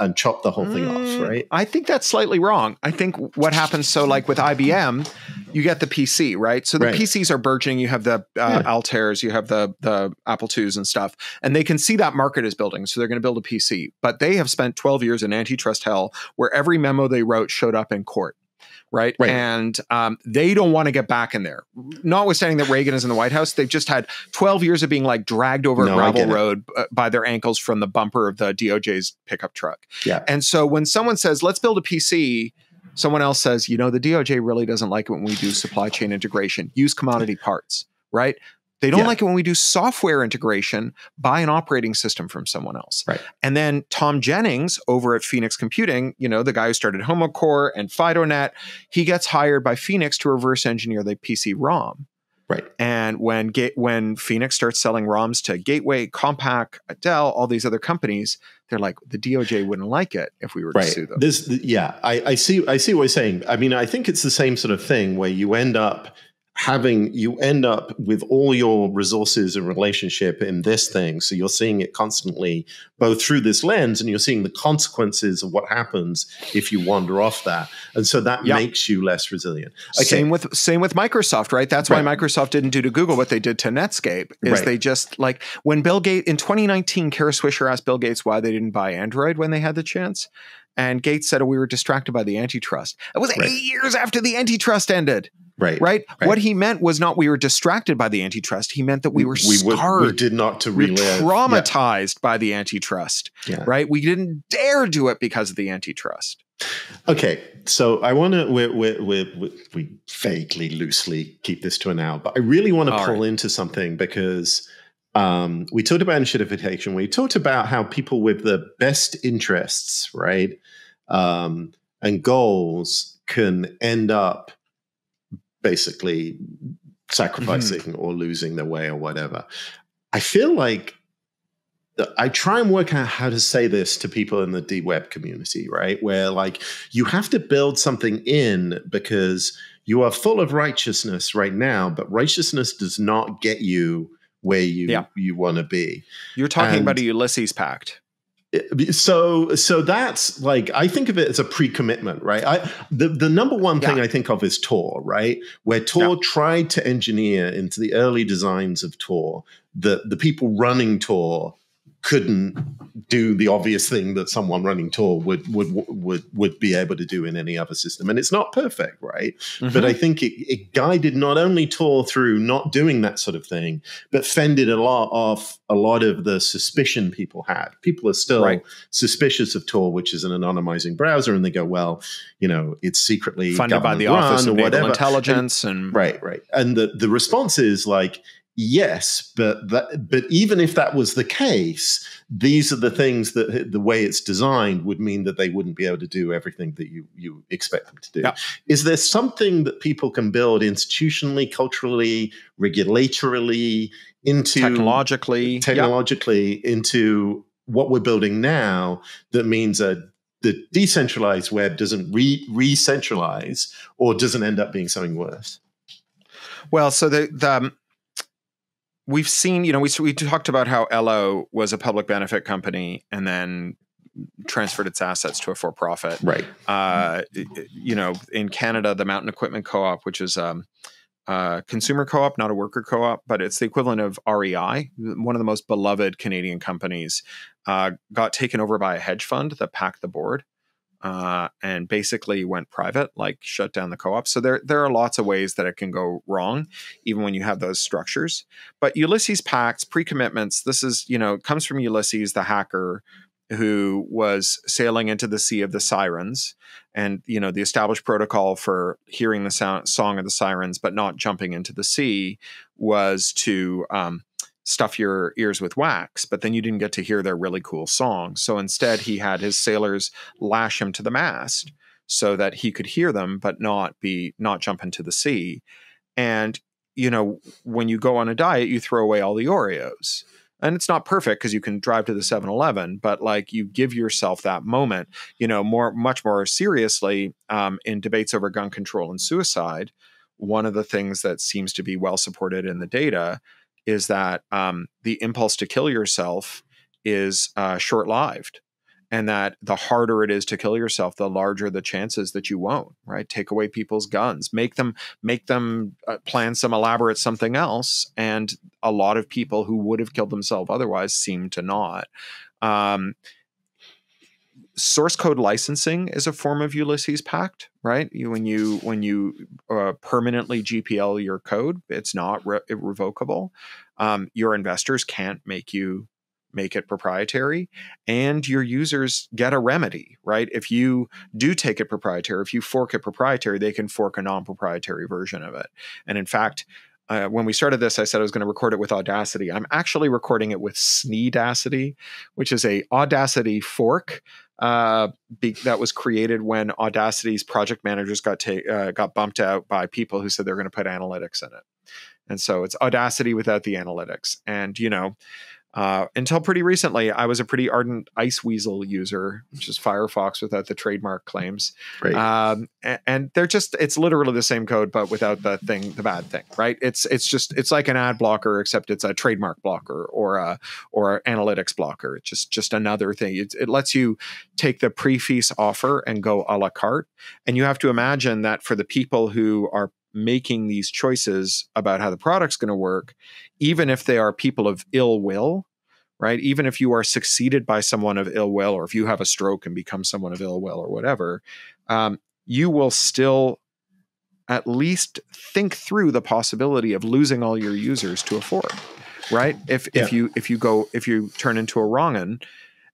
and chop the whole thing mm, off, right? I think that's slightly wrong. I think what happens so like with IBM, you get the PC, right? So the right. PCs are burgeoning. You have the uh, yeah. Altairs, you have the the Apple IIs and stuff, and they can see that market is building, so they're going to build a PC. But they have spent 12 years in antitrust hell, where every memo they wrote showed up in court right? right. And um, they don't want to get back in there. Notwithstanding that Reagan is in the White House, they've just had 12 years of being like dragged over no, a gravel road uh, by their ankles from the bumper of the DOJ's pickup truck. Yeah. And so when someone says, let's build a PC, someone else says, you know, the DOJ really doesn't like it when we do supply chain integration, use commodity parts, right? They don't yeah. like it when we do software integration, buy an operating system from someone else. Right. And then Tom Jennings over at Phoenix Computing, you know, the guy who started HomoCore and FidoNet, he gets hired by Phoenix to reverse engineer the PC ROM. Right. And when when Phoenix starts selling ROMs to Gateway, Compaq, Dell, all these other companies, they're like the DOJ wouldn't like it if we were right. to sue them. This, yeah, I, I see. I see what you're saying. I mean, I think it's the same sort of thing where you end up having you end up with all your resources and relationship in this thing so you're seeing it constantly both through this lens and you're seeing the consequences of what happens if you wander off that and so that yep. makes you less resilient okay. same with same with microsoft right that's right. why microsoft didn't do to google what they did to netscape is right. they just like when bill gates in 2019 kara swisher asked bill gates why they didn't buy android when they had the chance and Gates said, oh, we were distracted by the antitrust. It was right. eight years after the antitrust ended. Right, right, right. What he meant was not we were distracted by the antitrust. He meant that we were we scarred. we did not to relive. We traumatized yeah. by the antitrust. Yeah. Right. We didn't dare do it because of the antitrust. Okay, so I want to we we we we vaguely loosely keep this to an hour, but I really want to pull right. into something because um, we talked about enshittification. We talked about how people with the best interests, right, um, and goals can end up basically sacrificing mm-hmm. or losing their way or whatever. I feel like I try and work out how to say this to people in the DWeb community, right? Where like you have to build something in because you are full of righteousness right now, but righteousness does not get you where you yeah. you want to be. You're talking and, about a Ulysses Pact so so that's like i think of it as a pre-commitment right i the, the number one thing yeah. i think of is tor right where tor yeah. tried to engineer into the early designs of tor the the people running tor couldn't do the obvious thing that someone running Tor would would would would be able to do in any other system. And it's not perfect, right? Mm-hmm. But I think it, it, guided not only Tor through not doing that sort of thing, but fended a lot off a lot of the suspicion people had. People are still right. suspicious of Tor, which is an anonymizing browser, and they go, well, you know, it's secretly funded by the Office of Naval Intelligence, and, and right, right. And the the response is like yes but that, but even if that was the case these are the things that the way it's designed would mean that they wouldn't be able to do everything that you you expect them to do yeah. is there something that people can build institutionally culturally regulatorily into technologically technologically yeah. into what we're building now that means a the decentralized web doesn't re re-centralize or doesn't end up being something worse well so the, the um, we've seen, you know, we we talked about how Ello was a public benefit company, and then transferred its assets to a for-profit. Right. Uh, you know, in Canada, the Mountain Equipment Co-op, which is um, uh, consumer co-op, not a worker co-op, but it's the equivalent of REI, one of the most beloved Canadian companies, uh, got taken over by a hedge fund that packed the board. Uh, and basically went private, like shut down the co-op. So there, there are lots of ways that it can go wrong, even when you have those structures. But Ulysses pacts, pre-commitments. This is, you know, comes from Ulysses, the hacker, who was sailing into the sea of the sirens and you know the established protocol for hearing the sound, song of the sirens but not jumping into the sea was to um, stuff your ears with wax but then you didn't get to hear their really cool song. So instead he had his sailors lash him to the mast so that he could hear them but not be not jump into the sea. And you know when you go on a diet you throw away all the oreos. And it's not perfect because you can drive to the 7-eleven but like you give yourself that moment you know more much more seriously um, in debates over gun control and suicide. One of the things that seems to be well supported in the data is that um, the impulse to kill yourself is uh, short-lived and that the harder it is to kill yourself the larger the chances that you won't right? Take away people's guns make them make them uh, plan some elaborate something else and a lot of people who would have killed themselves otherwise seem to not. Um, source code licensing is a form of ulysses pact right? You, when you when you uh, permanently gpl your code it's not re- irrevocable. Um, your investors can't make you make it proprietary and your users get a remedy right? If you do take it proprietary if you fork it proprietary they can fork a non-proprietary version of it. And in fact uh, when we started this i said i was going to record it with audacity. I'm actually recording it with sneedacity which is a audacity fork uh, be, that was created when audacity's project managers got ta- uh, got bumped out by people who said they're going to put analytics in it. And so it's audacity without the analytics. And you know uh, until pretty recently, I was a pretty ardent Iceweasel user, which is Firefox without the trademark claims. Right. Um, and, and, they're just, it's literally the same code, but without the thing, the bad thing, right? It's, it's just, it's like an ad blocker, except it's a trademark blocker or a, or analytics blocker. It's just, just another thing. It, it lets you take the prix fixe offer and go a la carte. And you have to imagine that for the people who are making these choices about how the product's going to work, even if they are people of ill will, right? Even if you are succeeded by someone of ill will, or if you have a stroke and become someone of ill will, or whatever, um, you will still at least think through the possibility of losing all your users to a fork, right? If yeah. if you if you go if you turn into a wrongin,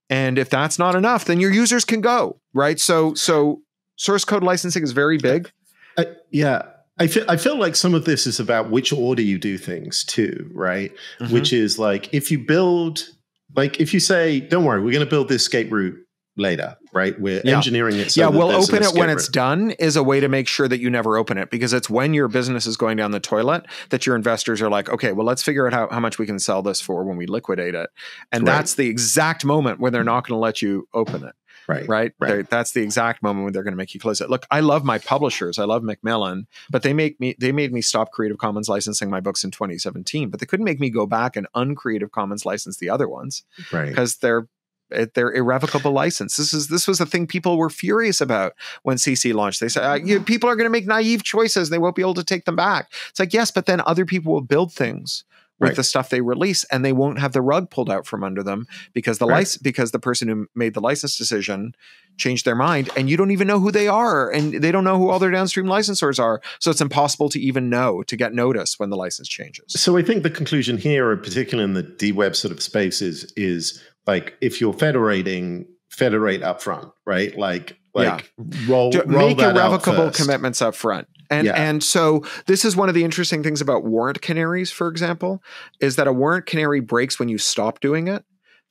and if that's not enough, then your users can go, right? So so source code licensing is very big. Uh, yeah, I feel I feel like some of this is about which order you do things too, right? Mm-hmm. Which is like if you build like if you say, "Don't worry, we're going to build this escape route later," right? We're yeah. engineering it. So yeah, we'll open it when route. it's done. Is a way to make sure that you never open it because it's when your business is going down the toilet that your investors are like, "Okay, well, let's figure out how, how much we can sell this for when we liquidate it," and right. that's the exact moment when they're not going to let you open it. Right. Right. right. That's the exact moment when they're going to make you close it. Look, I love my publishers. I love Macmillan, but they make me they made me stop Creative Commons licensing my books in 2017. But they couldn't make me go back and uncreative Commons license the other ones. Right. Because they're their irrevocable license. This is this was the thing people were furious about when CC launched. They said uh, you, people are going to make naive choices; they won't be able to take them back. It's like yes, but then other people will build things with right. the stuff they release and they won't have the rug pulled out from under them because the right. license because the person who made the license decision changed their mind and you don't even know who they are and they don't know who all their downstream licensors are so it's impossible to even know to get notice when the license changes so i think the conclusion here particularly in the d-web sort of space is is like if you're federating federate up front right like like yeah. roll, roll make irrevocable commitments up front and yeah. and so this is one of the interesting things about warrant canaries, for example, is that a warrant canary breaks when you stop doing it.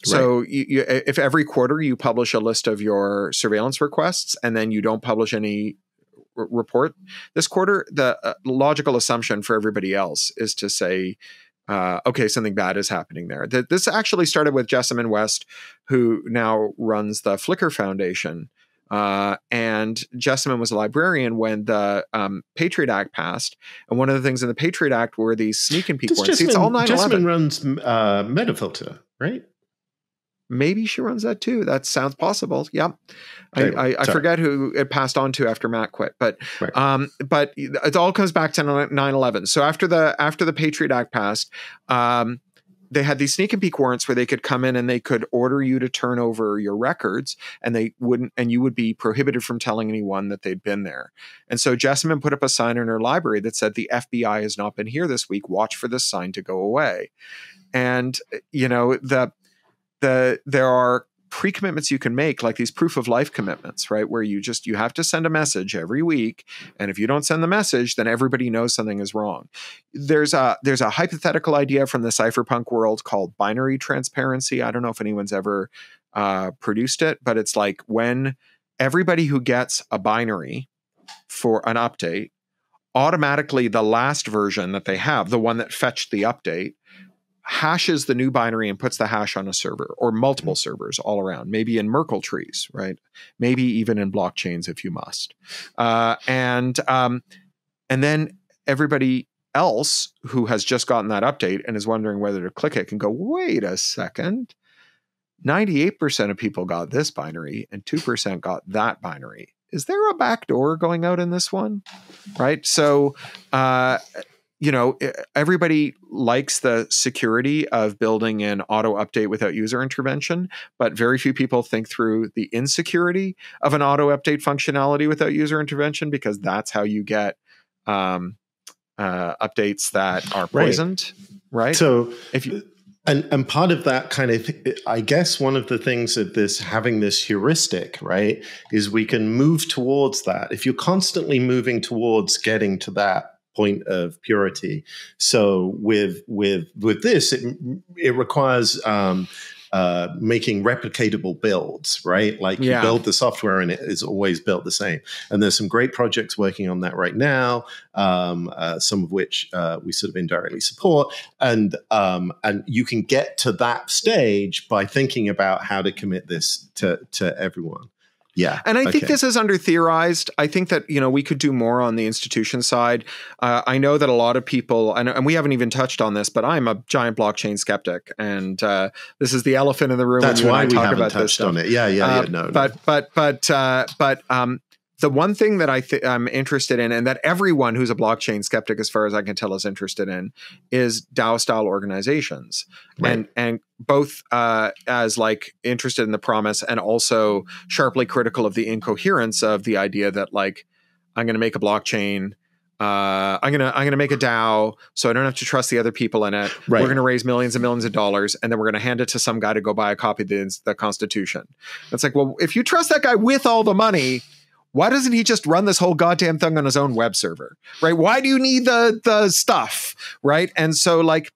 So right. you, you, if every quarter you publish a list of your surveillance requests and then you don't publish any r- report this quarter, the uh, logical assumption for everybody else is to say, uh, okay, something bad is happening there. this actually started with Jessamyn West, who now runs the Flickr Foundation, uh, and Jessamyn was a librarian when the um, Patriot Act passed. And one of the things in the Patriot Act were these sneak and peek warrants. Jessamyn, it's all 9 Jessamyn runs uh, Metafilter, right? maybe she runs that too. That sounds possible. Yep. Okay, I, I, I forget who it passed on to after Matt quit, but Right. um, but it all comes back to 9-11. So after the after the Patriot Act passed, um, they had these sneak and peek warrants where they could come in and they could order you to turn over your records and they wouldn't and you would be prohibited from telling anyone that they'd been there. And so Jessamyn put up a sign in her library that said the FBI has not been here this week. Watch for this sign to go away. And you know, the the there are pre-commitments you can make like these proof of life commitments right? Where you just you have to send a message every week and if you don't send the message then everybody knows something is wrong. There's a there's a hypothetical idea from the cypherpunk world called binary transparency. I don't know if anyone's ever uh, produced it but it's like when everybody who gets a binary for an update automatically the last version that they have the one that fetched the update hashes the new binary and puts the hash on a server or multiple servers all around, maybe in Merkle trees, right? Maybe even in blockchains if you must. Uh, and um, and then everybody else who has just gotten that update and is wondering whether to click it can go, wait a second. 98% of people got this binary and 2% got that binary. Is there a backdoor going out in this one? Right. So, uh, you know, everybody likes the security of building an auto update without user intervention, but very few people think through the insecurity of an auto update functionality without user intervention because that's how you get um, uh, updates that are Right. poisoned, right? So if you and and part of that kind of i guess one of the things of this having this heuristic right is we can move towards that if you're constantly moving towards getting to that point of purity so with with with this it it requires um uh, making replicatable builds, right? Like Yeah. you build the software and it is always built the same. And there's some great projects working on that right now, um, uh, some of which uh, we sort of indirectly support. And um, and you can get to that stage by thinking about how to commit this to to everyone. Yeah, And I think this is under theorized. I think that you know we could do more on the institution side. Uh, I know that a lot of people, and, and we haven't even touched on this, but I'm a giant blockchain skeptic, and uh, this is the elephant in the room. That's why we talk haven't touched on it. Yeah, yeah, Uh, yeah. No, no. but but but uh, but um, the one thing that I th- I'm interested in, and that everyone who's a blockchain skeptic, as far as I can tell, is interested in, is DAO style organizations, Right. and and both uh, as like interested in the promise, and also sharply critical of the incoherence of the idea that like I'm going to make a blockchain. Uh, I'm gonna I'm gonna make a DAO, so I don't have to trust the other people in it. Right. We're gonna raise millions and millions of dollars, and then we're gonna hand it to some guy to go buy a copy of the, the Constitution. It's like, well, if you trust that guy with all the money, why doesn't he just run this whole goddamn thing on his own web server? Right? Why do you need the the stuff? Right? And so like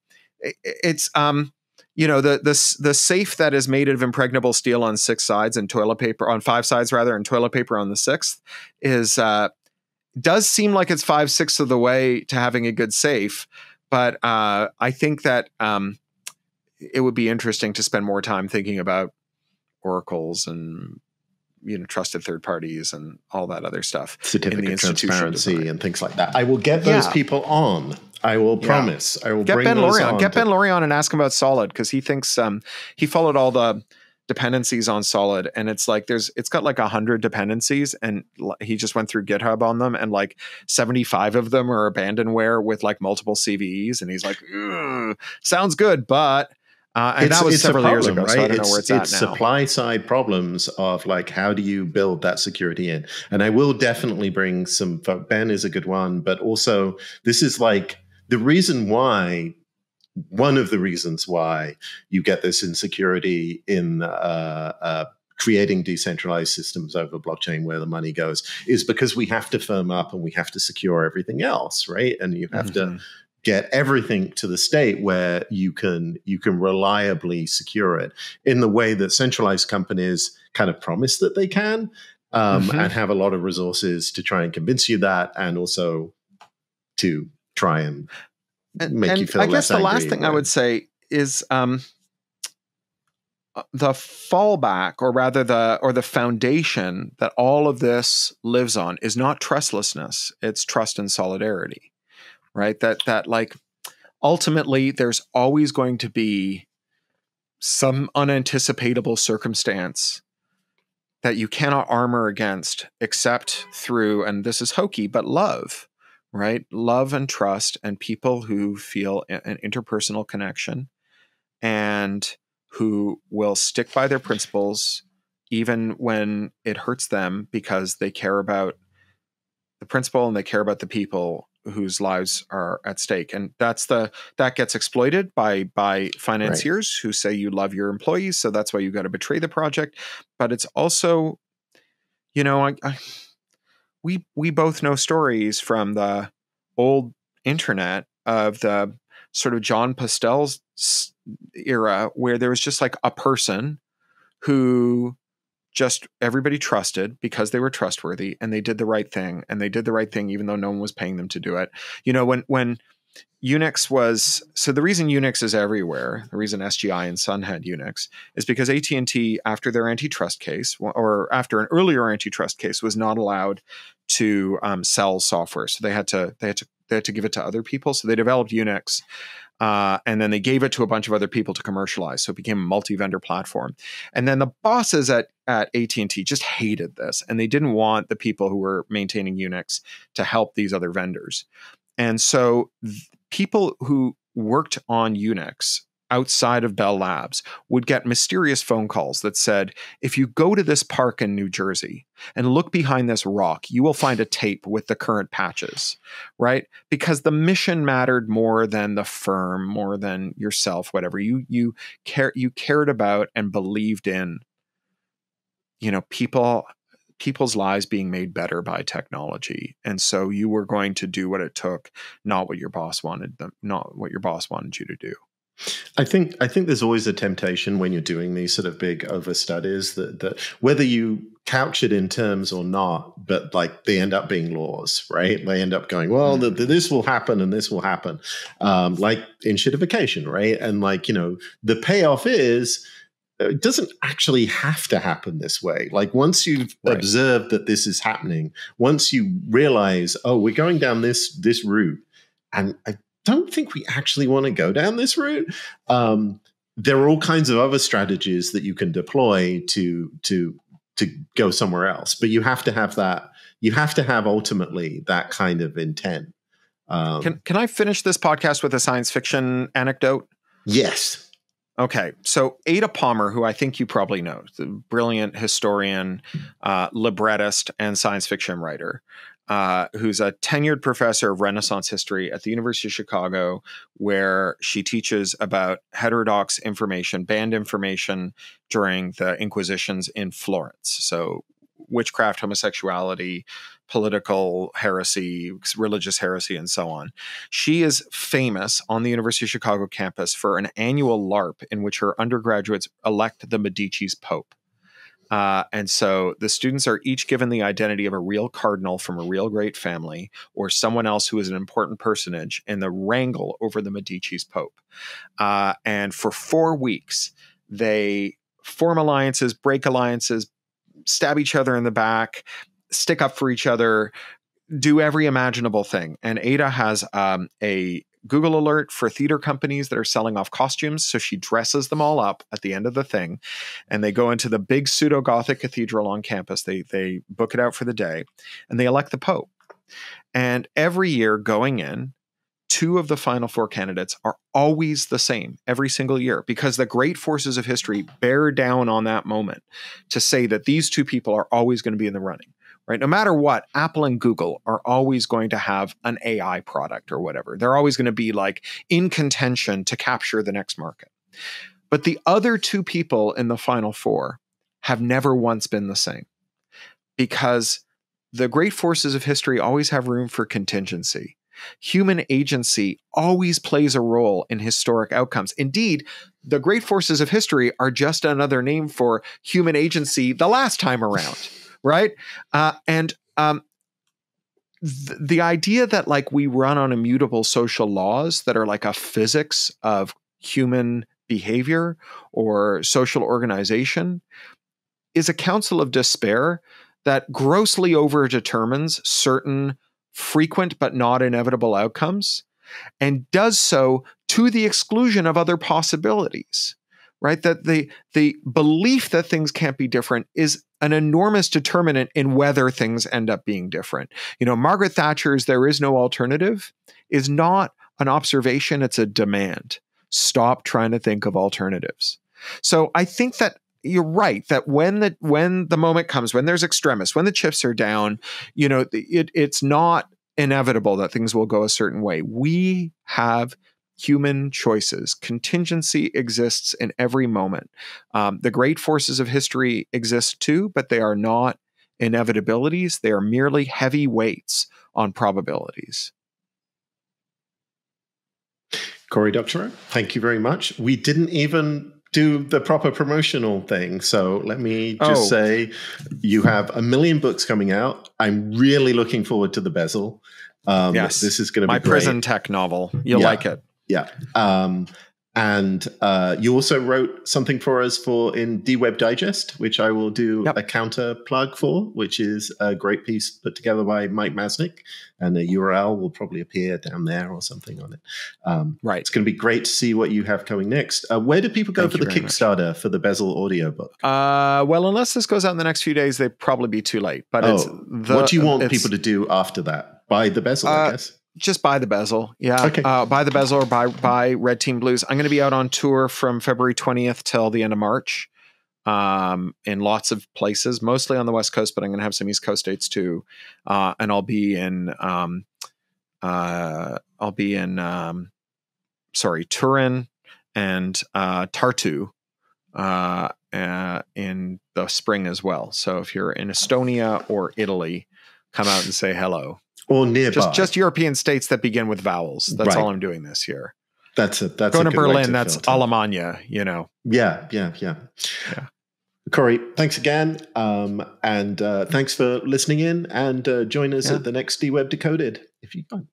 it's um you know the the the safe that is made of impregnable steel on six sides and toilet paper on five sides rather and toilet paper on the sixth is uh does seem like it's five sixths of the way to having a good safe but uh I think that um it would be interesting to spend more time thinking about oracles and you know trusted third parties and all that other stuff certificate institution transparency design. and things like that. I will get those Yeah. people on. I will Yeah. promise. I will get bring Ben Lorion on get Ben Laurie on and ask him about solid because he thinks um he followed all the dependencies on solid and it's like there's it's got like a hundred dependencies and he just went through github on them and like 75 of them are abandonware with like multiple cves and he's like sounds good but uh, and that was a several years ago problem, so i don't know it's, where it's, it's at now. supply side problems of like how do you build that security in? And i will definitely bring some ben is a good one but also this is like the reason why one of the reasons why you get this insecurity in uh, uh, creating decentralized systems over blockchain where the money goes is because we have to firm up and we have to secure everything else right? And you have to Mhm. Get everything to the state where you can you can reliably secure it in the way that centralized companies kind of promise that they can um, Mhm. and have a lot of resources to try and convince you that and also to try and and, make you and feel I guess the last thing I would say is um, uh, the fallback, or rather the or the foundation that all of this lives on is not trustlessness; it's trust and solidarity, right? That that like ultimately there's always going to be some unanticipatable circumstance that you cannot armor against except through, and this is hokey, but love, right? Love and trust, and people who feel an interpersonal connection and who will stick by their principles even when it hurts them because they care about the principle and they care about the people whose lives are at stake and that's the that gets exploited by by financiers right. who say you love your employees so that's why you got to betray the project but it's also you know I, I, we we both know stories from the old internet of the sort of Jon Postel's era where there was just like a person who just everybody trusted because they were trustworthy and they did the right thing and they did the right thing even though no one was paying them to do it you know when when unix was so the reason unix is everywhere the reason sgi and sun had unix is because at&t after their antitrust case or after an earlier antitrust case was not allowed to um, sell software so they had to they had to they had to give it to other people so they developed unix uh, and then they gave it to a bunch of other people to commercialize. So it became a multi-vendor platform. And then the bosses at at AT&T just hated this and they didn't want the people who were maintaining Unix to help these other vendors. And so th- people who worked on Unix outside of Bell Labs would get mysterious phone calls that said, if you go to this park in New Jersey and look behind this rock, you will find a tape with the current patches, right? Because the mission mattered more than the firm, more than yourself, whatever. You you care you cared about and believed in, you know, people people's lives being made better by technology. And so you were going to do what it took, not what your boss wanted them, not what your boss wanted you to do. I think I think there's always a temptation when you're doing these sort of big overstudies that that whether you couch it in terms or not, but like they end up being laws, right? They end up going, well, the, the, this will happen and this will happen, um, like enshittification, right? And like you know, the payoff is it doesn't actually have to happen this way. Like once you've right. observed that this is happening, once you realize, oh, we're going down this this route, and I don't think we actually want to go down this route. Um, there are all kinds of other strategies that you can deploy to to to go somewhere else, but you have to have that. You have to have ultimately that kind of intent. Um, can Can I finish this podcast with a science fiction anecdote? Yes. Okay, so Ada Palmer, who I think you probably know, the brilliant historian, uh, librettist, and science fiction writer, uh, who's a tenured professor of Renaissance history at the University of Chicago, where she teaches about heterodox information, banned information during the Inquisitions in Florence. So, witchcraft, homosexuality, political heresy, religious heresy, and so on. She is famous on the University of Chicago campus for an annual LARP in which her undergraduates elect the Medici's Pope. Uh, and so the students are each given the identity of a real cardinal from a real great family or someone else who is an important personage in the wrangle over the Medici's Pope. Uh, and for four weeks, they form alliances, break alliances, stab each other in the back, stick up for each other, do every imaginable thing. And Ada has um, a Google alert for theater companies that are selling off costumes. So she dresses them all up at the end of the thing, and they go into the big pseudo Gothic cathedral on campus. They they book it out for the day, and they elect the Pope. And every year going in, two of the final four candidates are always the same every single year because the great forces of history bear down on that moment to say that these two people are always going to be in the running right? No matter what, Apple and Google are always going to have an AI product or whatever. They're always going to be like in contention to capture the next market. But the other two people in the final four have never once been the same because the great forces of history always have room for contingency. Human agency always plays a role in historic outcomes. Indeed, the great forces of history are just another name for human agency the last time around right? Uh, and um, th- the idea that like we run on immutable social laws that are like a physics of human behavior or social organization is a counsel of despair that grossly overdetermines certain frequent but not inevitable outcomes and does so to the exclusion of other possibilities right? That the the belief that things can't be different is an enormous determinant in whether things end up being different. You know, Margaret Thatcher's "There is no alternative" is not an observation; it's a demand. Stop trying to think of alternatives. So I think that you're right that when the when the moment comes when there's extremists when the chips are down you know it, it's not inevitable that things will go a certain way we have human choices. Contingency exists in every moment. Um, the great forces of history exist too, but they are not inevitabilities. They are merely heavy weights on probabilities. Cory Doctorow, thank you very much. We didn't even do the proper promotional thing. So let me just oh. say you have a million books coming out. I'm really looking forward to the Bezzle. Um, yes, this is going to be my great. prison tech novel. You'll yeah. like it. Yeah. Um, and uh, you also wrote something for us for in DWeb Digest, which I will do yep. a counter plug for, which is a great piece put together by Mike Masnick, and the URL will probably appear down there or something on it. Um, right, it's going to be great to see what you have coming next. Uh, where do people go Thank for the Kickstarter much. for the Bezzle audiobook? Uh, well, unless this goes out in the next few days, they'd probably be too late. But oh, the, what do you want people to do after that? Buy the Bezzle, I uh, guess just buy the Bezzle. Yeah. Okay. Uh, buy the Bezzle or buy buy Red Team Blues. I'm going to be out on tour from February 20th till the end of March um, in lots of places, mostly on the West Coast, but I'm going to have some East Coast dates too. Uh, and I'll be in, um, uh, I'll be in, um, sorry, Turin and uh, Tartu uh, uh, in the spring as well. So if you're in Estonia or Italy, come out and say hello or nearby. Just just European states that begin with vowels. That's right. all I'm doing this year. That's it. That's going to Berlin. To that's Alemannia. You know. Yeah, yeah, yeah. Yeah. Cory, thanks again, um, and uh, thanks for listening in. And uh, join us yeah. at the next DWeb Decoded if you can.